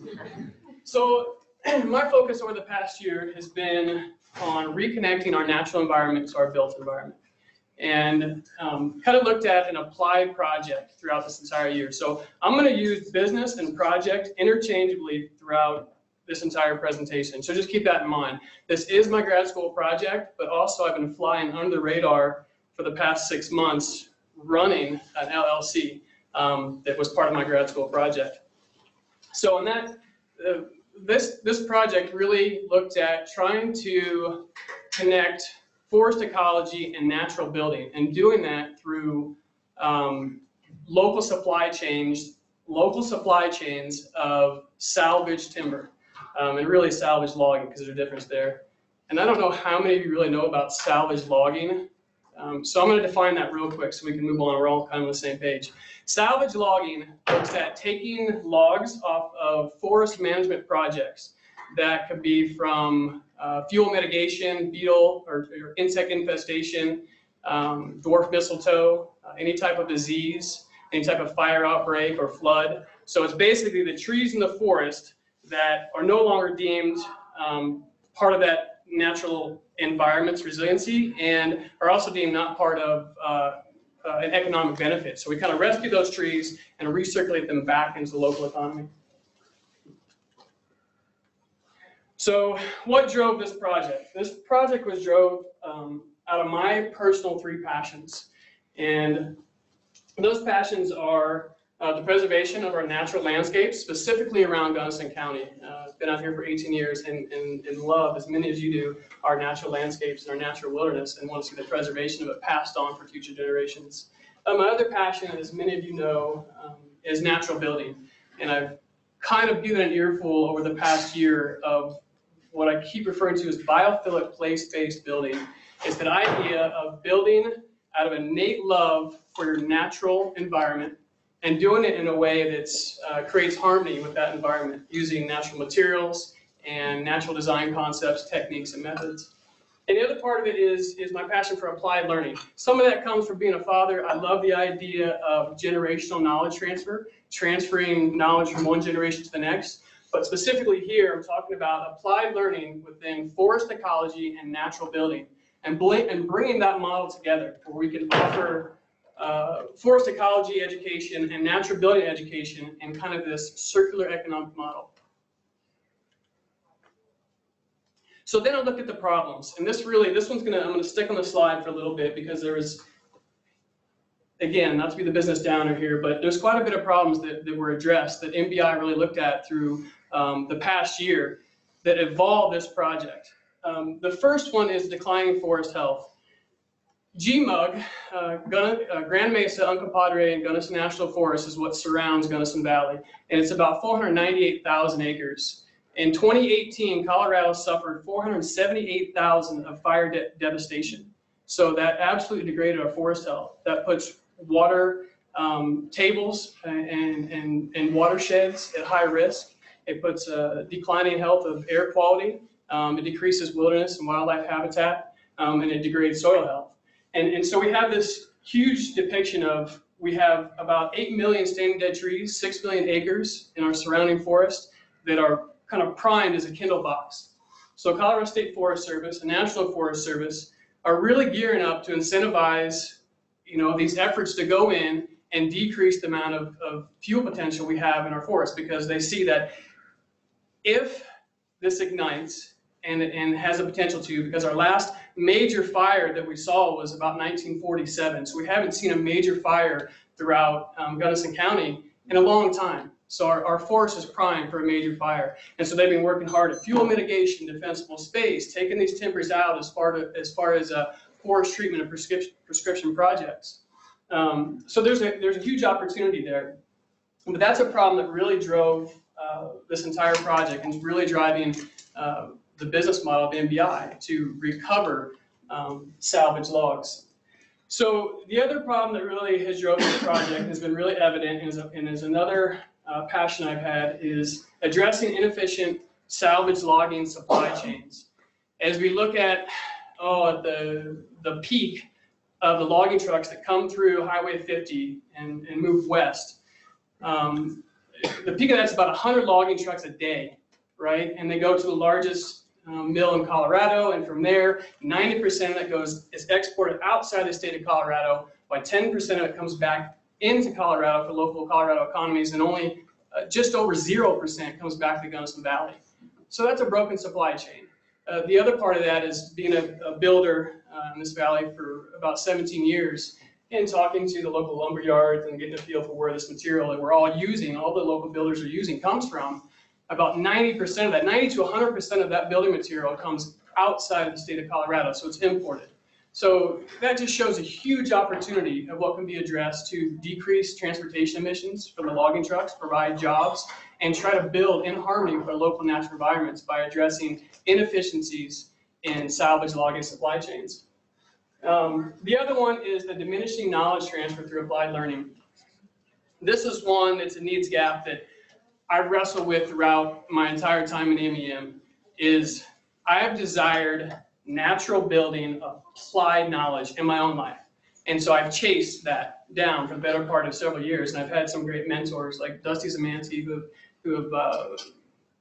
So my focus over the past year has been on reconnecting our natural environment to our built environment. And um, kind of looked at an applied project throughout this entire year. So I'm going to use business and project interchangeably throughout this entire presentation. So just keep that in mind. This is my grad school project, but also I've been flying under the radar for the past six months running an LLC um, that was part of my grad school project. So in that, uh, this, this project really looked at trying to connect forest ecology and natural building, and doing that through um, local supply chains, local supply chains of salvage timber, um, and really salvage logging, because there's a difference there. And I don't know how many of you really know about salvage logging, um, so I'm going to define that real quick so we can move on. We're all kind of on the same page. Salvage logging looks at taking logs off of forest management projects that could be from uh, fuel mitigation, beetle or, or insect infestation, um, dwarf mistletoe, uh, any type of disease, any type of fire outbreak or flood. So it's basically the trees in the forest that are no longer deemed um, part of that natural environment's resiliency and are also deemed not part of uh, uh, an economic benefit. So we kind of rescue those trees and recirculate them back into the local economy. So what drove this project? This project was drove um, out of my personal three passions. And those passions are uh, the preservation of our natural landscapes, specifically around Gunnison County. Uh, been out here for 18 years and, and, and love, as many as you do, our natural landscapes and our natural wilderness and want to see the preservation of it passed on for future generations. Uh, my other passion, as many of you know, um, is natural building. And I've kind of given an earful over the past year of what I keep referring to as biophilic place-based building. It's that idea of building out of innate love for your natural environment and doing it in a way that uh, creates harmony with that environment using natural materials and natural design concepts, techniques, and methods. And the other part of it is, is my passion for applied learning. Some of that comes from being a father. I love the idea of generational knowledge transfer, transferring knowledge from one generation to the next. But specifically here, I'm talking about applied learning within forest ecology and natural building and, and bringing that model together where we can offer uh, forest ecology education and natural building education in kind of this circular economic model. So then I looked at the problems, and this really, this one's gonna, I'm gonna stick on the slide for a little bit because there was, again, not to be the business downer here, but there's quite a bit of problems that, that were addressed that NBI really looked at through um, the past year that evolved this project. Um, the first one is declining forest health. GMUG, uh, Gun- uh, Grand Mesa, Uncompahgre, and Gunnison National Forest is what surrounds Gunnison Valley, and it's about 498,000 acres. In 2018, Colorado suffered 478,000 of fire de- devastation. So that absolutely degraded our forest health. That puts water um, tables and, and, and watersheds at high risk. It puts a declining health of air quality. Um, it decreases wilderness and wildlife habitat, um, and it degrades soil health. And, and so we have this huge depiction of, we have about 8 million standing dead trees, 6 million acres in our surrounding forest that are kind of primed as a Kindle box. So Colorado State Forest Service and National Forest Service are really gearing up to incentivize, you know, these efforts to go in and decrease the amount of, of fuel potential we have in our forests because they see that if this ignites and, and has a potential to, because our last major fire that we saw was about 1947. So we haven't seen a major fire throughout um, Gunnison County in a long time. So our, our forest is primed for a major fire. And so they've been working hard at fuel mitigation, defensible space, taking these timbers out as far, to, as, far as uh, forest treatment and prescription, prescription projects. Um, so there's a, there's a huge opportunity there. But that's a problem that really drove uh, this entire project and really driving uh, the business model of NBI to recover um, salvage logs. So the other problem that really has drove this project has been really evident and is, and is another uh, passion I've had is addressing inefficient salvage logging supply chains. As we look at oh, the, the peak of the logging trucks that come through Highway 50 and, and move west, um, the peak of that's about 100 logging trucks a day, right? And they go to the largest um, mill in Colorado, and from there, 90% of that goes is exported outside the state of Colorado. By 10% of it comes back into Colorado for local Colorado economies, and only uh, just over 0% comes back to the Gunnison Valley. So that's a broken supply chain. Uh, the other part of that is being a, a builder uh, in this valley for about 17 years and talking to the local lumber yards and getting a feel for where this material that we're all using, all the local builders are using, comes from. About 90% of that, 90 to 100% of that building material comes outside of the state of Colorado, so it's imported. So that just shows a huge opportunity of what can be addressed to decrease transportation emissions from the logging trucks, provide jobs, and try to build in harmony with our local natural environments by addressing inefficiencies in salvage logging supply chains. Um, the other one is the diminishing knowledge transfer through applied learning. This is one that's a needs gap that I wrestle with throughout my entire time in MEM is I have desired natural building of applied knowledge in my own life. And so I've chased that down for the better part of several years. And I've had some great mentors like Dusty Zamanti who have, who have uh,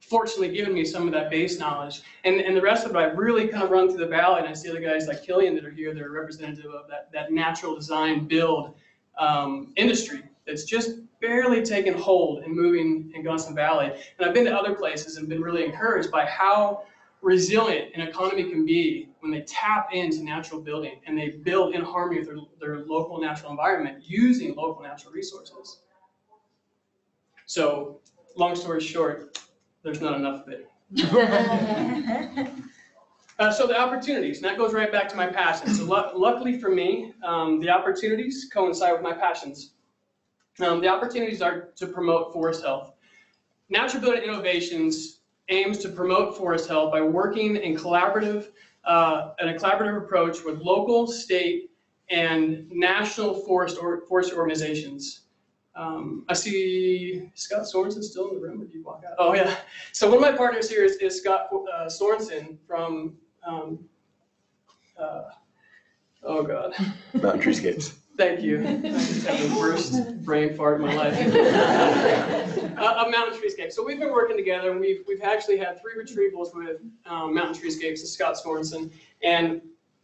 fortunately given me some of that base knowledge. And, and the rest of it, I've really kind of run through the valley and I see other guys like Killian that are here that are representative of that, that natural design build um, industry that's just barely taken hold and moving in Gunnison Valley. And I've been to other places and been really encouraged by how resilient an economy can be when they tap into natural building and they build in harmony with their, their local natural environment using local natural resources. So, long story short, there's not enough of it. Uh, so the opportunities, and that goes right back to my passion. So lu- luckily for me, um, the opportunities coincide with my passions. Um, the opportunities are to promote forest health. Natural Building Innovations aims to promote forest health by working in collaborative, uh, in a collaborative approach with local, state, and national forest or forest organizations. Um, I see Scott Sorensen still in the room. Or did you walk out? Oh yeah. So one of my partners here is, is Scott uh, Sorensen from. Um, uh, oh God. Mountain Treescapes. Thank you. I just had the worst brain fart in my life. uh, of Mountain Treescape. So we've been working together, and we've we've actually had three retrievals with um, Mountain Treescapes and Scott Sorensen. And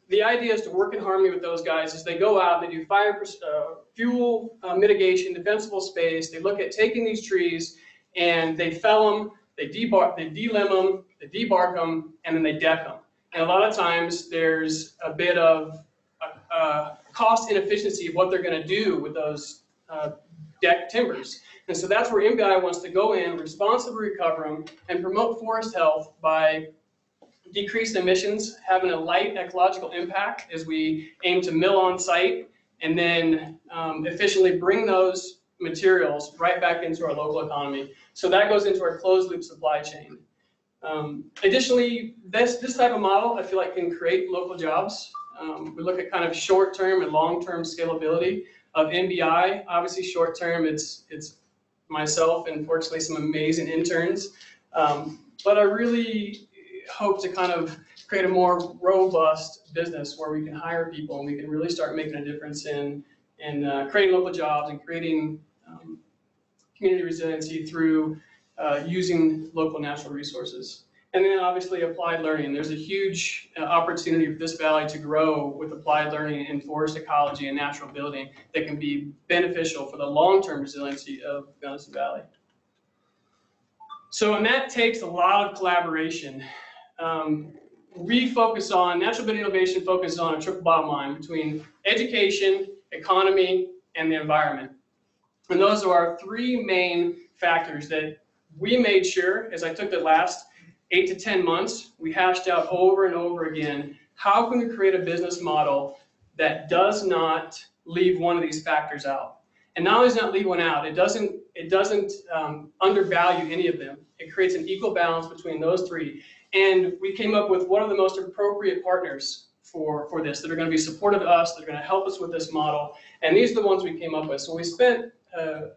the idea is to work in harmony with those guys as they go out, they do fire uh, fuel uh, mitigation, defensible space. They look at taking these trees and they fell them, they debark, they delimb them, they debark them, and then they deck them. And a lot of times there's a bit of uh, uh, cost inefficiency of what they're going to do with those uh, deck timbers. And so that's where NBI wants to go in, responsibly recover them, and promote forest health by decreased emissions, having a light ecological impact as we aim to mill on site, and then um, efficiently bring those materials right back into our local economy. So that goes into our closed loop supply chain. Um, additionally, this, this type of model, I feel like can create local jobs. Um, we look at kind of short-term and long-term scalability of NBI. Obviously, short-term, it's, it's myself and fortunately some amazing interns. Um, but I really hope to kind of create a more robust business where we can hire people and we can really start making a difference in, in uh, creating local jobs and creating um, community resiliency through uh, using local natural resources. And then obviously applied learning. There's a huge uh, opportunity for this valley to grow with applied learning in forest ecology and natural building that can be beneficial for the long-term resiliency of Gunnison Valley. So, and that takes a lot of collaboration um, we focus on, natural building innovation focuses on a triple bottom line between education, economy, and the environment. And those are our three main factors that we made sure, as I took the last eight to 10 months, we hashed out over and over again, how can we create a business model that does not leave one of these factors out? And not only does not leave one out, it doesn't, it doesn't um, undervalue any of them. It creates an equal balance between those three. And we came up with what are the most appropriate partners for, for this, that are gonna be supportive of us, that are gonna help us with this model. And these are the ones we came up with. So we spent a,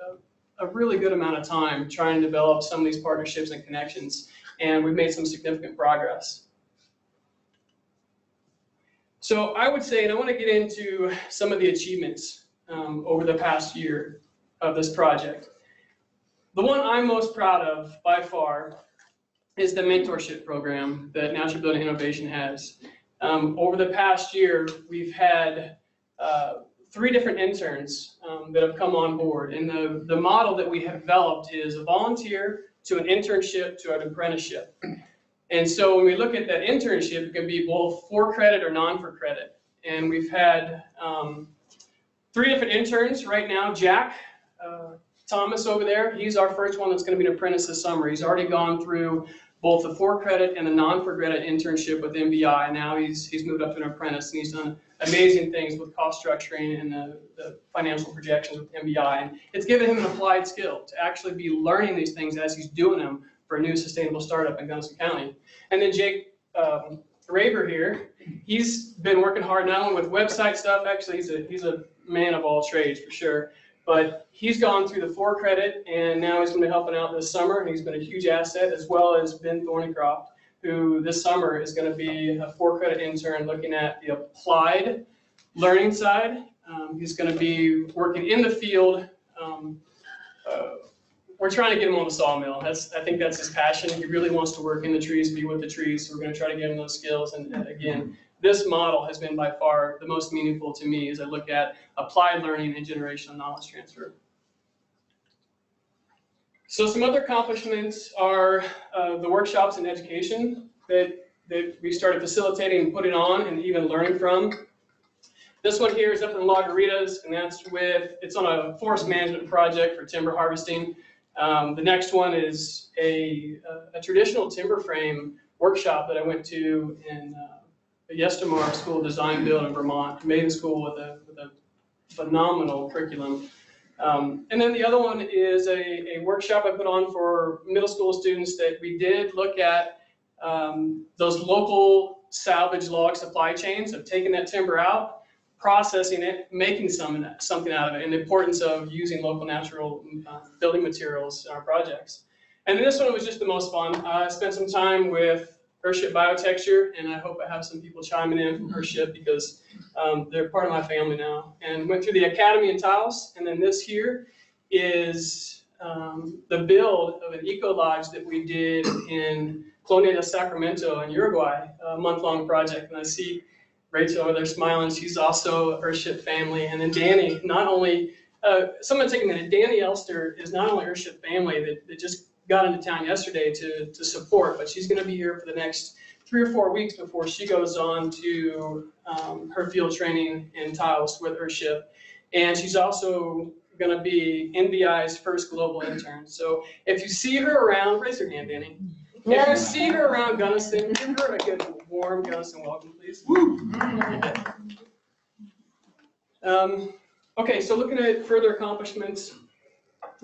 a, really good amount of time trying to develop some of these partnerships and connections, and we've made some significant progress. So I would say, and I wanna get into some of the achievements um, over the past year of this project. The one I'm most proud of by far is the mentorship program that Natural Building Innovation has. Um, over the past year, we've had uh, three different interns um, that have come on board. And the, the model that we have developed is a volunteer to an internship to an apprenticeship. And so when we look at that internship, it can be both for credit or non for credit. And we've had um, three different interns right now. Jack uh, Thomas over there, he's our first one that's going to be an apprentice this summer. He's already gone through both the for credit and the non for credit internship with NBI. And now he's he's moved up to an apprentice and he's done amazing things with cost structuring and the, the financial projections with NBI. And it's given him an applied skill to actually be learning these things as he's doing them for a new sustainable startup in Gunnison County. And then Jake um, Raver here, he's been working hard not only with website stuff, actually he's a he's a man of all trades for sure. But he's gone through the for credit and now he's going to be helping out this summer. And he's been a huge asset as well as Ben Thornycroft, who this summer is going to be a for credit intern looking at the applied learning side. Um, he's going to be working in the field. Um, uh, we're trying to get him on the sawmill. That's I think that's his passion. He really wants to work in the trees, be with the trees. So we're going to try to give him those skills. And, and again, this model has been by far the most meaningful to me as I look at applied learning and generational knowledge transfer. So some other accomplishments are uh, the workshops and education that, that we started facilitating and putting on and even learning from. This one here is up in Lagaritas, and that's with, it's on a forest management project for timber harvesting. Um, the next one is a, a, traditional timber frame workshop that I went to in uh, Yestermorrow School Design Build in Vermont. Amazing school with a, with a phenomenal curriculum. Um, and then the other one is a, a workshop I put on for middle school students that we did look at um, those local salvage log supply chains of taking that timber out, processing it, making some something out of it, and the importance of using local natural uh, building materials in our projects. And this one was just the most fun. Uh, I spent some time with Earthship Biotecture, and I hope I have some people chiming in from Earthship because um, they're part of my family now. And went through the Academy in Taos, and then this here is um, the build of an eco lodge that we did in Colonia del Sacramento in Uruguay, a month-long project. And I see Rachel over there smiling. She's also Earthship family. And then Danny, not only, uh, someone take a minute, Danny Elster is not only Earthship family that, that just got into town yesterday to, to support, but she's going to be here for the next three or four weeks before she goes on to um, her field training in Taos with her ship. And she's also going to be NBI's first global intern. So if you see her around, raise your hand, Danny. If you see her around Gunnison, give her a good warm Gunnison welcome, please. Um, okay, so looking at further accomplishments,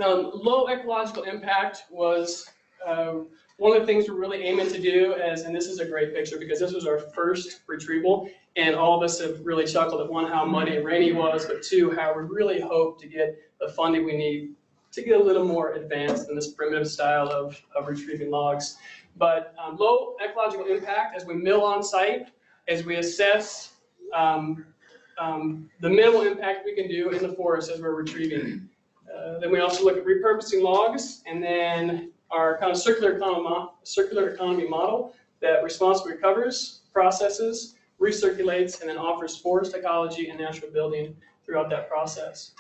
um, low ecological impact was uh, one of the things we're really aiming to do as, and this is a great picture because this was our first retrieval and all of us have really chuckled at one, how muddy and rainy it was, but two, how we really hope to get the funding we need to get a little more advanced in this primitive style of, of retrieving logs. But um, low ecological impact as we mill on site, as we assess um, um, the minimal impact we can do in the forest as we're retrieving. Uh, then we also look at repurposing logs and then our kind of circular economy, circular economy model that responsibly recovers, processes, recirculates, and then offers forest ecology and natural building throughout that process.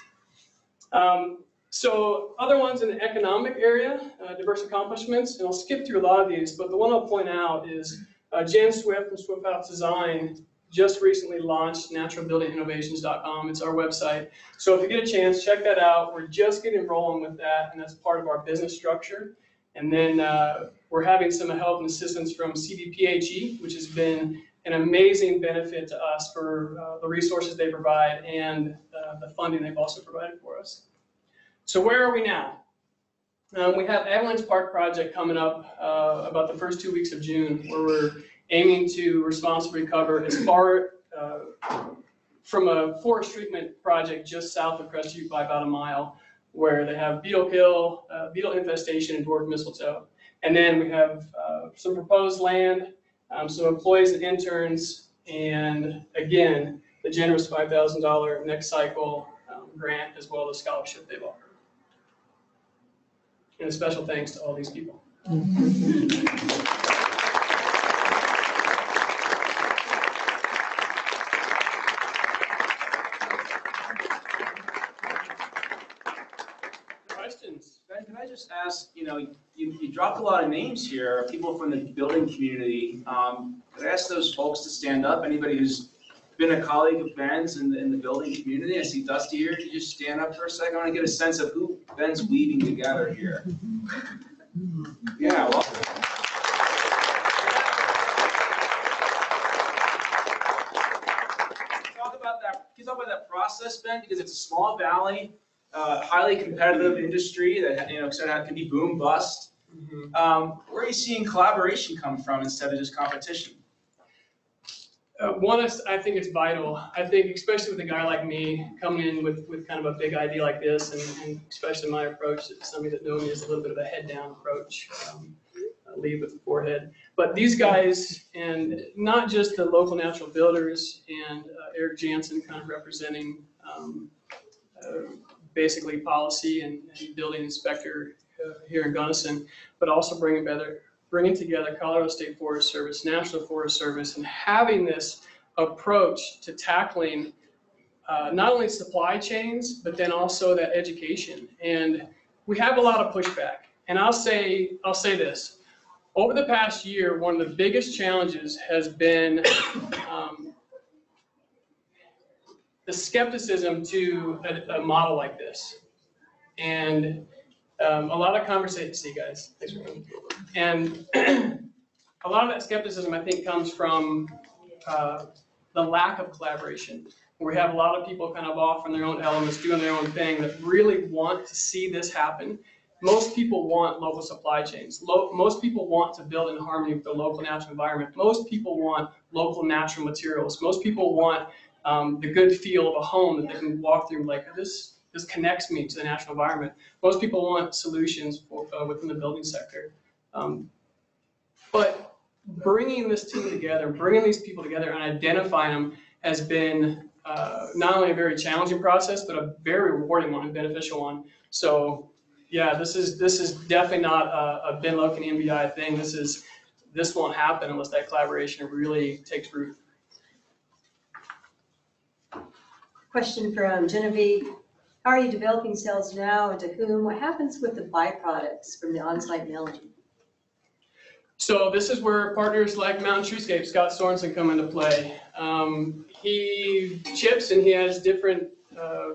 Um, so other ones in the economic area, uh, diverse accomplishments, and I'll skip through a lot of these, but the one I'll point out is uh, Jan Swift from Swift House Design just recently launched naturalbuildinginnovations.com. It's our website. So if you get a chance, check that out. We're just getting rolling with that, and that's part of our business structure. And then uh, we're having some help and assistance from CDPHE, E, which has been an amazing benefit to us for uh, the resources they provide and uh, the funding they've also provided for us. So where are we now? Um, we have Avalanche Park project coming up uh, about the first two weeks of June, where we're aiming to responsibly recover as far uh, from a forest treatment project just south of Crestview by about a mile, where they have beetle kill, uh, beetle infestation, and dwarf mistletoe. And then we have uh, some proposed land, um, some employees and interns, and again, the generous $5,000 next cycle um, grant as well as scholarship they've offered. And a special thanks to all these people. Questions? Ben, can I just ask, you know, you, you a lot of names here, people from the building community. Um, could I ask those folks to stand up? Anybody who's been a colleague of Ben's in the, in the building community? I see Dusty here. Could you just stand up for a second? I want to get a sense of who Ben's weaving together here. Yeah, well. Talk about that, talk about that process, Ben? Because it's a small valley, uh, highly competitive industry that, you know, can be boom bust. Um, where are you seeing collaboration come from instead of just competition? Uh, one is, I think it's vital. I think especially with a guy like me coming in with, with kind of a big idea like this, and, and especially my approach, somebody that knows me is a little bit of a head down approach. Um, uh, lead with the forehead. But these guys, and not just the local natural builders and uh, Eric Jansen kind of representing um, uh, basically policy and, and building inspector uh, here in Gunnison, but also bringing together bringing together Colorado State Forest Service, National Forest Service, and having this approach to tackling uh, not only supply chains, but then also that education. And we have a lot of pushback. And I'll say, I'll say this. Over the past year, one of the biggest challenges has been um, the skepticism to a, a model like this. And um, a lot of conversation, see guys, thanks for coming. And a lot of that skepticism, I think, comes from uh, the lack of collaboration. We have a lot of people kind of off in their own elements, doing their own thing, that really want to see this happen. Most people want local supply chains. Lo- most people want to build in harmony with the local natural environment. Most people want local natural materials. Most people want um, the good feel of a home that they can walk through like this. This connects me to the natural environment. Most people want solutions for, uh, within the building sector. Um, but bringing this team together, bringing these people together and identifying them has been uh, not only a very challenging process, but a very rewarding one, beneficial one. So, yeah, this is this is definitely not a, a Ben Loken NBI thing. This is this won't happen unless that collaboration really takes root. Question from Genevieve. How are you developing sales now and to whom? What happens with the byproducts from the on-site milling? So this is where partners like Mountain Treescape, Scott Sorensen come into play. Um, he chips and he has different uh,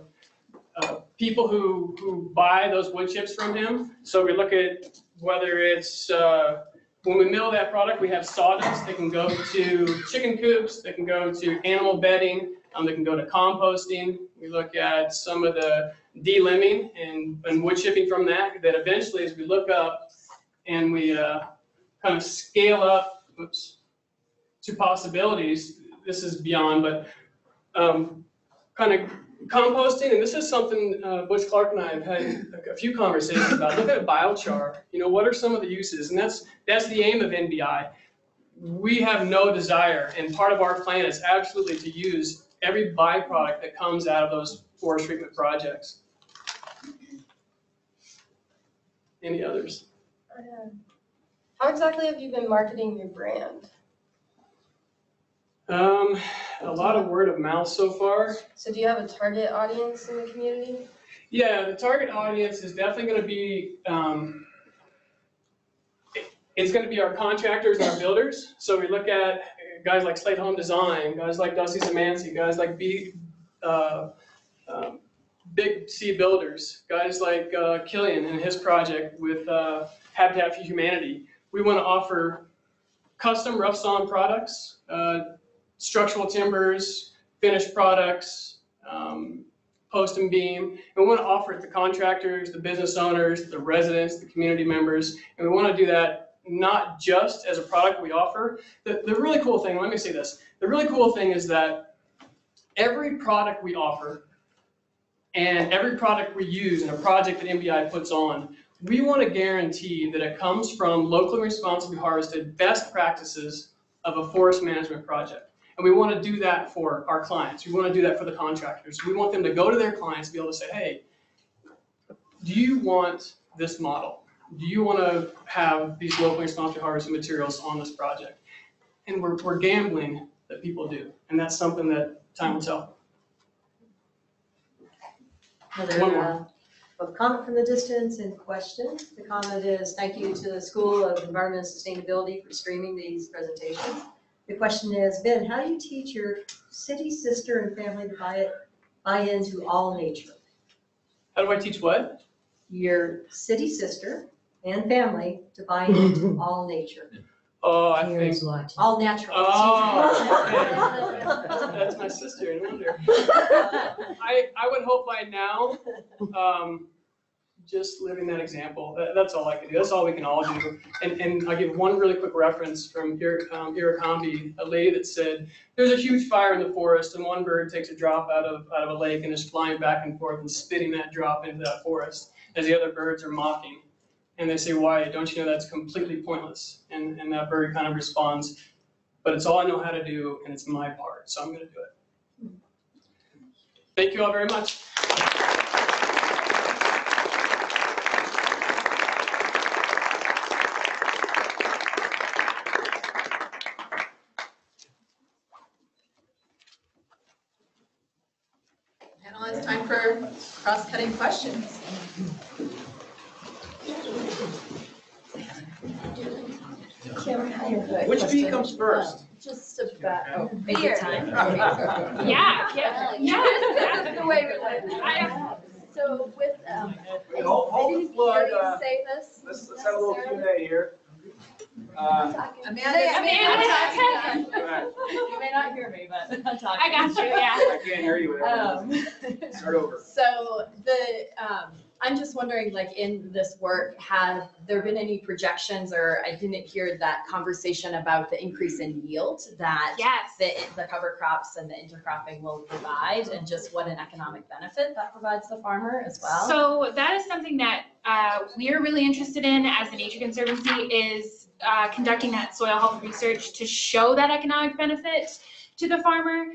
uh, people who, who buy those wood chips from him. So we look at whether it's, uh, when we mill that product, we have sawdust that can go to chicken coops, that can go to animal bedding, um, that can go to composting. We look at some of the delimbing and, and wood chipping from that, that eventually as we look up and we uh, kind of scale up, oops, to possibilities, this is beyond, but um, kind of composting, and this is something uh, Butch Clark and I have had a, few conversations about. Look at biochar. You know, what are some of the uses? And that's that's the aim of NBI. We have no desire, and part of our plan is absolutely to use every byproduct that comes out of those forest treatment projects. Any others? How exactly have you been marketing your brand? Um, a lot of word of mouth so far. So do you have a target audience in the community? Yeah, the target audience is definitely going to be. Um, It's gonna be our contractors and our builders. So we look at guys like Slate Home Design, guys like Dusty Zamancy, guys like B, uh, um, Big C Builders, guys like uh, Killian and his project with uh, Habitat for Humanity. We wanna offer custom rough sawn products, uh, structural timbers, finished products, um, post and beam. And we want to offer it to contractors, the business owners, the residents, the community members. And we want to do that not just as a product we offer. The, the really cool thing, let me say this, the really cool thing is that every product we offer and every product we use in a project that NBI puts on, we want to guarantee that it comes from locally responsibly harvested best practices of a forest management project. And we want to do that for our clients. We want to do that for the contractors. We want them to go to their clients, be able to say, hey, do you want this model? Do you want to have these locally responsibly harvested materials on this project? And we're, we're gambling that people do. And that's something that time will tell. Another, One more. uh, both comment from the distance and question. The comment is, thank you to the School of Environment and Sustainability for streaming these presentations. The question is, Ben, how do you teach your city sister and family to buy it, buy into all nature? How do I teach what? Your city sister and family to buy into all nature, Oh, I think, all natural. Oh, that's my sister, no wonder. I, I would hope by now, um, just living that example, that, that's all I can do, that's all we can all do. And, and I'll give one really quick reference from Ir- um, Iracombe, a lady that said, there's a huge fire in the forest and one bird takes a drop out of, out of a lake and is flying back and forth and spitting that drop into that forest as the other birds are mocking. And they say, why, don't you know that's completely pointless? And, and that bird kind of responds, but it's all I know how to do and it's my part, so I'm gonna do it. Thank you all very much. It's time for cross-cutting questions. Which bee comes first? Just about, oh, Beer. maybe time. Yeah, yeah, yeah. The way we live. I- So with, um, Wait, Hold, I hold the didn't floor, hear you uh, say this. let's, let's have a little Q and A here. Uh, Amanda, Amanda. go ahead. You may not hear me, but I'm talking. I got you, yeah. I can't hear you. Um, Start over. So the, um, I'm just wondering, like, in this work, have there been any projections, or I didn't hear that conversation about the increase in yield that Yes. the, the cover crops and the intercropping will provide, and just what an economic benefit that provides the farmer as well? So that is something that uh, we are really interested in as the Nature Conservancy is uh, conducting that soil health research to show that economic benefit to the farmer.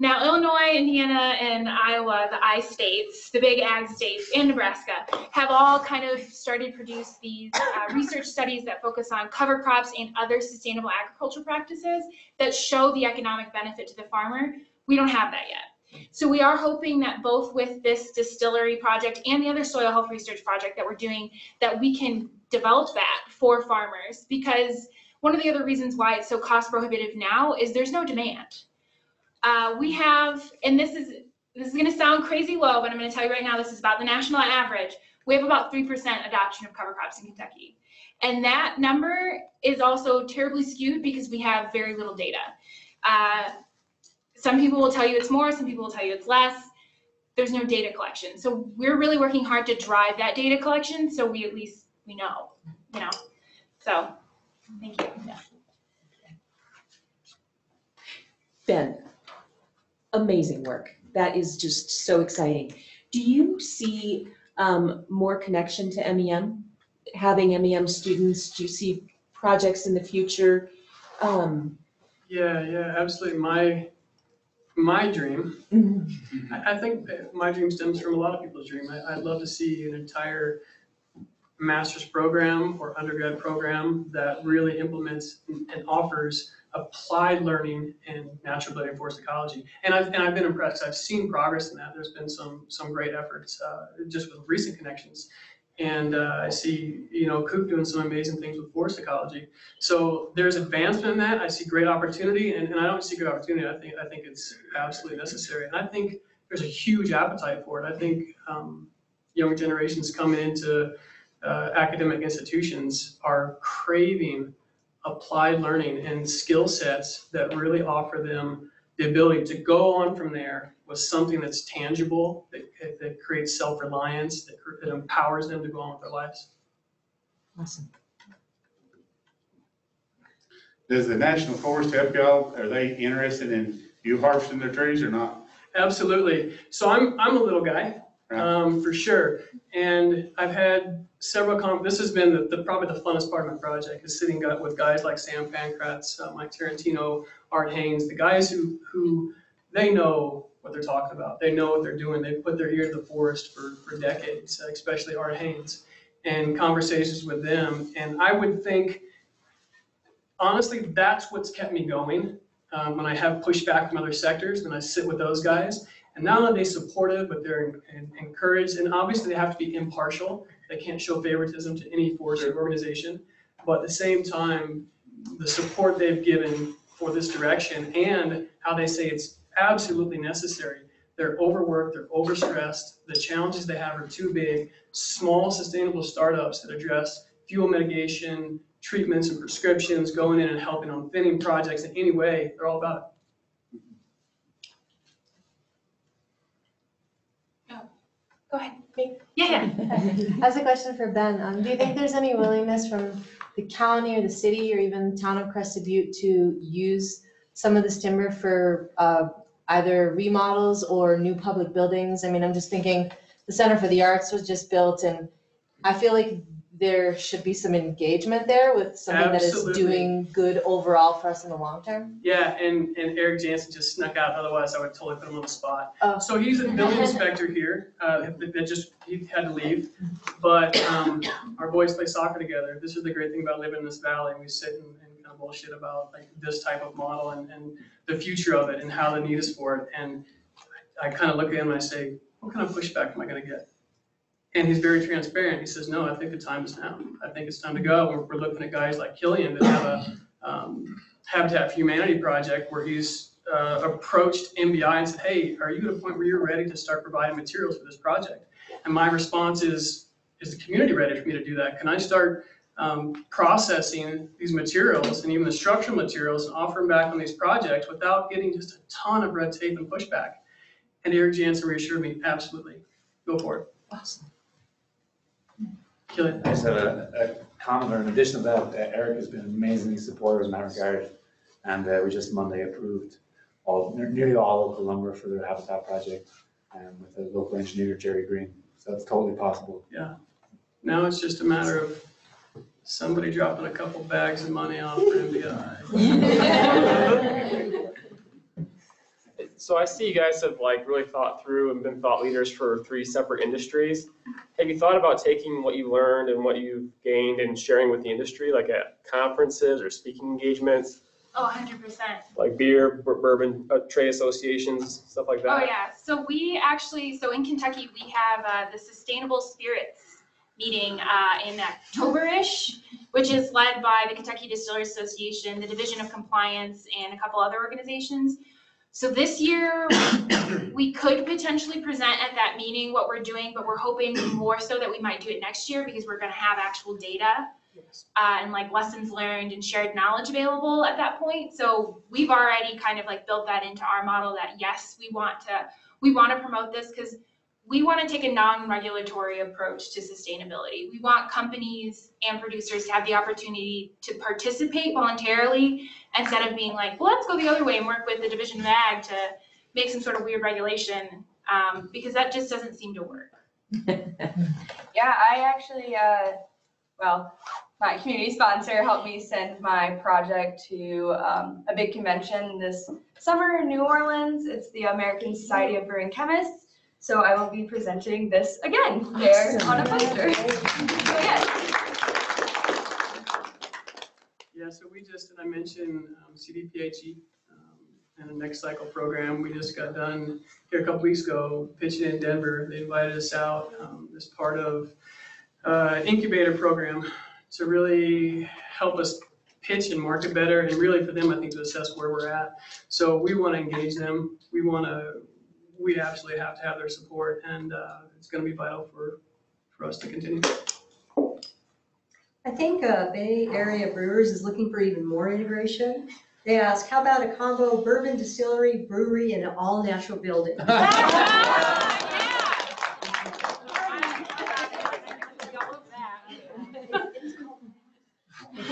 Now, Illinois, Indiana, and Iowa, the I states, the big ag states, and Nebraska, have all kind of started to produce these uh, research studies that focus on cover crops and other sustainable agriculture practices that show the economic benefit to the farmer. We don't have that yet. So we are hoping that both with this distillery project and the other soil health research project that we're doing, that we can develop that for farmers. Because one of the other reasons why it's so cost prohibitive now is there's no demand. Uh, we have, and this is, this is gonna sound crazy low, but I'm gonna tell you right now, this is about the national average. We have about three percent adoption of cover crops in Kentucky. And that number is also terribly skewed because we have very little data. Uh, some people will tell you it's more, some people will tell you it's less. There's no data collection. So we're really working hard to drive that data collection so we at least, we know, you know? So, thank you. Ben, amazing work. That is just so exciting. Do you see um, more connection to MEM? Having MEM students, do you see projects in the future? Um, Yeah, yeah, absolutely. My, my dream, I, I think my dream stems from a lot of people's dream. I, I'd love to see an entire master's program or undergrad program that really implements and offers applied learning in natural ability and ecology. And I've, and I've been impressed. I've seen progress in that. There's been some, some great efforts, uh, just with recent connections. And uh, I see, you know, Coop doing some amazing things with forest ecology. So there's advancement in that. I see great opportunity and, and I don't see great opportunity. I think, I think it's absolutely necessary. And I think there's a huge appetite for it. I think um, younger generations coming into uh, academic institutions are craving applied learning and skill sets that really offer them the ability to go on from there with something that's tangible, that, that creates self-reliance, that, cr- that empowers them to go on with their lives. Awesome. Does the National Forest help y'all? Are they interested in you harvesting their trees or not? Absolutely. So I'm, I'm a little guy, um, for sure. And I've had several com, this has been the, the, probably the funnest part of my project is sitting with guys like Sam Pankratz, uh, Mike Tarantino, Art Haynes, the guys who, who, they know what they're talking about. They know what they're doing. They put their ear to the forest for, for decades, especially Art Haynes. And conversations with them. And I would think, honestly, that's what's kept me going um, when I have pushback from other sectors, then I sit with those guys. And not only are they supportive, but they're en- encouraged, and obviously they have to be impartial. They can't show favoritism to any forestry organization. But at the same time, the support they've given for this direction and how they say it's absolutely necessary. They're overworked, they're overstressed, the challenges they have are too big. Small sustainable startups that address fuel mitigation, treatments and prescriptions, going in and helping on thinning projects in any way, they're all about it. Go ahead. Yeah, yeah. As a question for Ben, um, do you think there's any willingness from the county or the city or even the town of Crested Butte to use some of this timber for, uh, either remodels or new public buildings? I mean, I'm just thinking, the Center for the Arts was just built and I feel like there should be some engagement there with something that is Absolutely. doing good overall for us in the long term. Yeah, and, and Eric Jansen just snuck out, otherwise I would totally put him on the spot. Oh. So he's a building inspector here, uh, that that just, he had to leave. But, um, our boys play soccer together. This is the great thing about living in this valley. We sit and, and kind of bullshit about like this type of model and, and the future of it and how the need is for it. And I kind of look at him and I say, what kind of pushback am I gonna get? And he's very transparent. He says, no, I think the time is now. I think it's time to go. We're, we're looking at guys like Killian that have a, um, Habitat for Humanity project where he's, uh, approached NBI and said, hey, are you at a point where you're ready to start providing materials for this project? And my response is, is the community ready for me to do that? Can I start, um, processing these materials and even the structural materials and offer them back on these projects without getting just a ton of red tape and pushback? And Eric Jansen reassured me, absolutely, go for it. Awesome. Kill it. I just have a, a comment, or in addition to that, uh, Eric has been amazingly supportive in that regard. And uh, we just Monday approved all, nearly all local lumber for their Habitat project, um, with the local engineer, Jerry Green. So it's totally possible. Yeah. Now it's just a matter of somebody dropping a couple bags of money off for NBI. So I see you guys have like really thought through and been thought leaders for three separate industries. Have you thought about taking what you learned and what you've gained and sharing with the industry, like at conferences or speaking engagements, Oh, 100%. like beer, bourbon, uh, trade associations, stuff like that? Oh, yeah. So we actually, so in Kentucky, we have uh, the Sustainable Spirits meeting uh, in October-ish, which is led by the Kentucky Distillers Association, the Division of Compliance, and a couple other organizations. So this year, we could potentially present at that meeting what we're doing, but we're hoping more so that we might do it next year because we're gonna have actual data uh, and like lessons learned and shared knowledge available at that point. So we've already kind of like built that into our model that yes, we want to, we want to promote this because we want to take a non-regulatory approach to sustainability. We want companies and producers to have the opportunity to participate voluntarily instead of being like, well, let's go the other way and work with the Division of Ag to make some sort of weird regulation, um, because that just doesn't seem to work. Yeah, I actually, uh, well, my community sponsor helped me send my project to um, a big convention this summer in New Orleans. It's the American Society of Brewing Chemists. So I will be presenting this again there on a poster. So yes. Yeah, so we just, and I mentioned um, CDPHE um, and the NextCycle program, we just got done here a couple weeks ago pitching in Denver. They invited us out um, as part of uh, incubator program to really help us pitch and market better, and really for them, I think, to assess where we're at. So we want to engage them. We want to, we absolutely have to have their support, and uh, it's going to be vital for, for us to continue. I think uh, Bay Area Brewers is looking for even more integration. They ask, how about a combo bourbon distillery, brewery, and an all-natural building?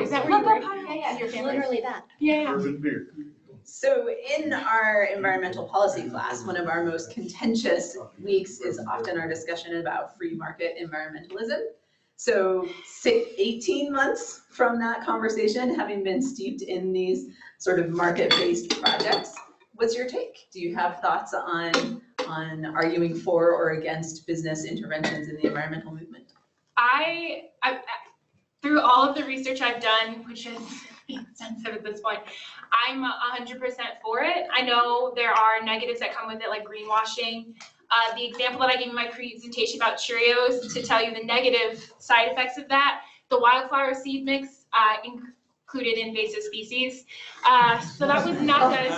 Is that where you work? Yeah, yeah. Literally that. Yeah. Bourbon beer. So in our environmental policy class, one of our most contentious weeks is often our discussion about free market environmentalism. So eighteen months from that conversation, having been steeped in these sort of market-based projects, what's your take? Do you have thoughts on, on arguing for or against business interventions in the environmental movement? I, I- through all of the research I've done, which is extensive at this point, I'm hundred percent for it. I know there are negatives that come with it, like greenwashing. Uh, the example that I gave in my presentation about Cheerios, to tell you the negative side effects of that, the wildflower seed mix, uh, included invasive species. Uh, so that was not good.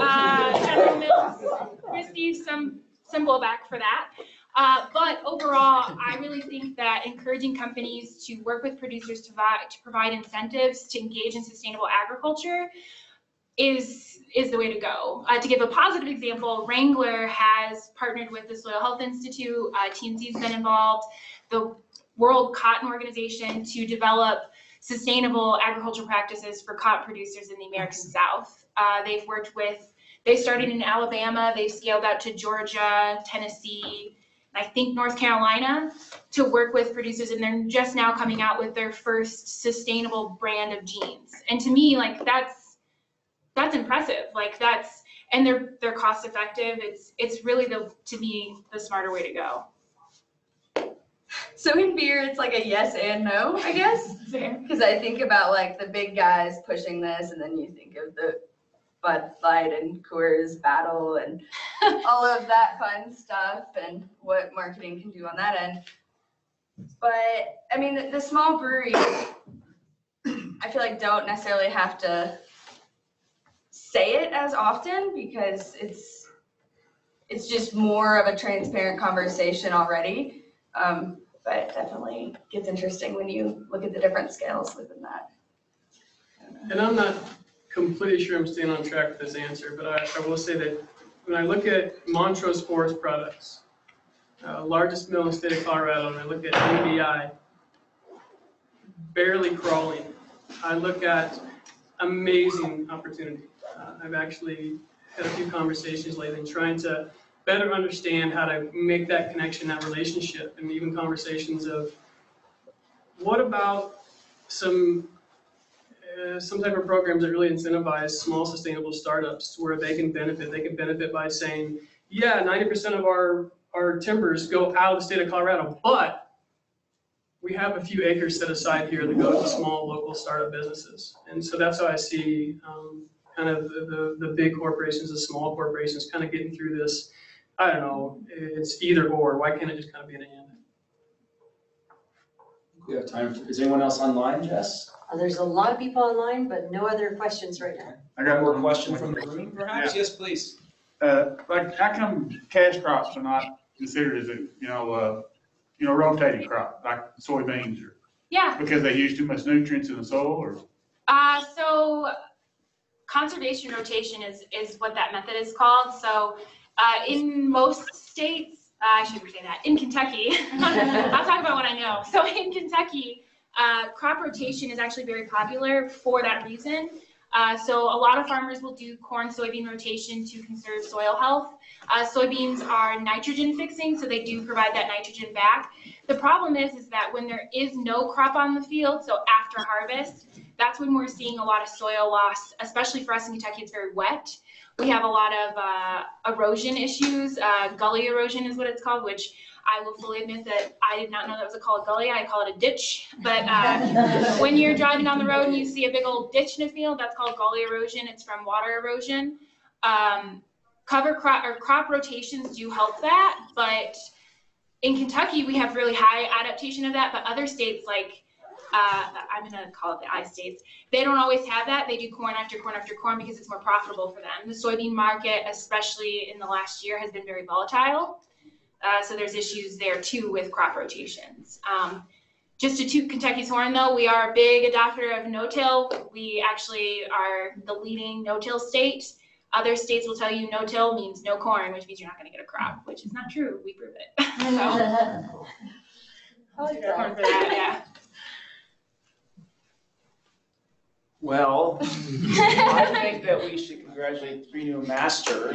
Uh, General Mills received some, some blowback for that. Uh, but overall, I really think that encouraging companies to work with producers to provide, to provide incentives to engage in sustainable agriculture is, is the way to go. Uh, to give a positive example, Wrangler has partnered with the Soil Health Institute, uh, TNC's been involved, the World Cotton Organization to develop sustainable agricultural practices for cotton producers in the American South. Uh, they've worked with, they started in Alabama, they've scaled out to Georgia, Tennessee, I think North Carolina to work with producers and they're just now coming out with their first sustainable brand of jeans. And to me, like that's that's impressive. Like that's and they're they're cost effective. It's it's really the to me the smarter way to go. So in beer, it's like a yes and no, I guess. Because I think about like the big guys pushing this, and then you think of the Bud Light and Coors battle and all of that fun stuff and what marketing can do on that end. But I mean, the, the small breweries, I feel like don't necessarily have to say it as often because it's it's just more of a transparent conversation already. Um, but it definitely gets interesting when you look at the different scales within that. And I'm not completely sure I'm staying on track with this answer, but I, I will say that when I look at Montrose Forest Products, uh, largest mill in the state of Colorado, and I look at NBI, barely crawling. I look at amazing opportunity. Uh, I've actually had a few conversations lately trying to better understand how to make that connection, that relationship, and even conversations of what about some uh, some type of programs that really incentivize small sustainable startups where they can benefit. They can benefit by saying, yeah, ninety percent of our, our timbers go out of the state of Colorado, but we have a few acres set aside here that go to small local startup businesses. And so that's how I see um, kind of the, the, the big corporations, the small corporations kind of getting through this. I don't know, it's either or. Why can't it just kind of be an and? We have time, for- is anyone else online, Jess? Uh, There's a lot of people online, but no other questions right now. I got More one question from the room, perhaps? Yes, please. Uh, like, how come cash crops are not considered as a, you know, uh, you know, rotating crop, like soybeans or, Yeah. because they use too much nutrients in the soil or? Uh, so conservation rotation is, is what that method is called. So, uh, in most states, I shouldn't say that, in Kentucky, I'll talk about what I know. So in Kentucky, uh, crop rotation is actually very popular for that reason. Uh, so a lot of farmers will do corn soybean rotation to conserve soil health. Uh, soybeans are nitrogen fixing, so they do provide that nitrogen back. The problem is, is that when there is no crop on the field, so after harvest, that's when we're seeing a lot of soil loss, especially for us in Kentucky, it's very wet. We have a lot of uh, erosion issues. Uh, gully erosion is what it's called, which I will fully admit that I did not know that was a called gully. I call it a ditch. But uh, when you're driving down the road and you see a big old ditch in a field, that's called gully erosion. It's from water erosion. Um, cover crop or crop rotations do help that, but in Kentucky, we have really high adaptation of that, but other states like, uh, I'm gonna call it the I states, they don't always have that. They do corn after corn after corn because it's more profitable for them. The soybean market, especially in the last year, has been very volatile. Uh, so there's issues there too with crop rotations. Um, just to toot Kentucky's horn though, we are a big adopter of no-till. We actually are the leading no-till state. Other states will tell you no-till means no corn, which means you're not gonna get a crop, which is not true. We prove it. So, I take our for that, yeah. Well, I think that we should congratulate three new masters.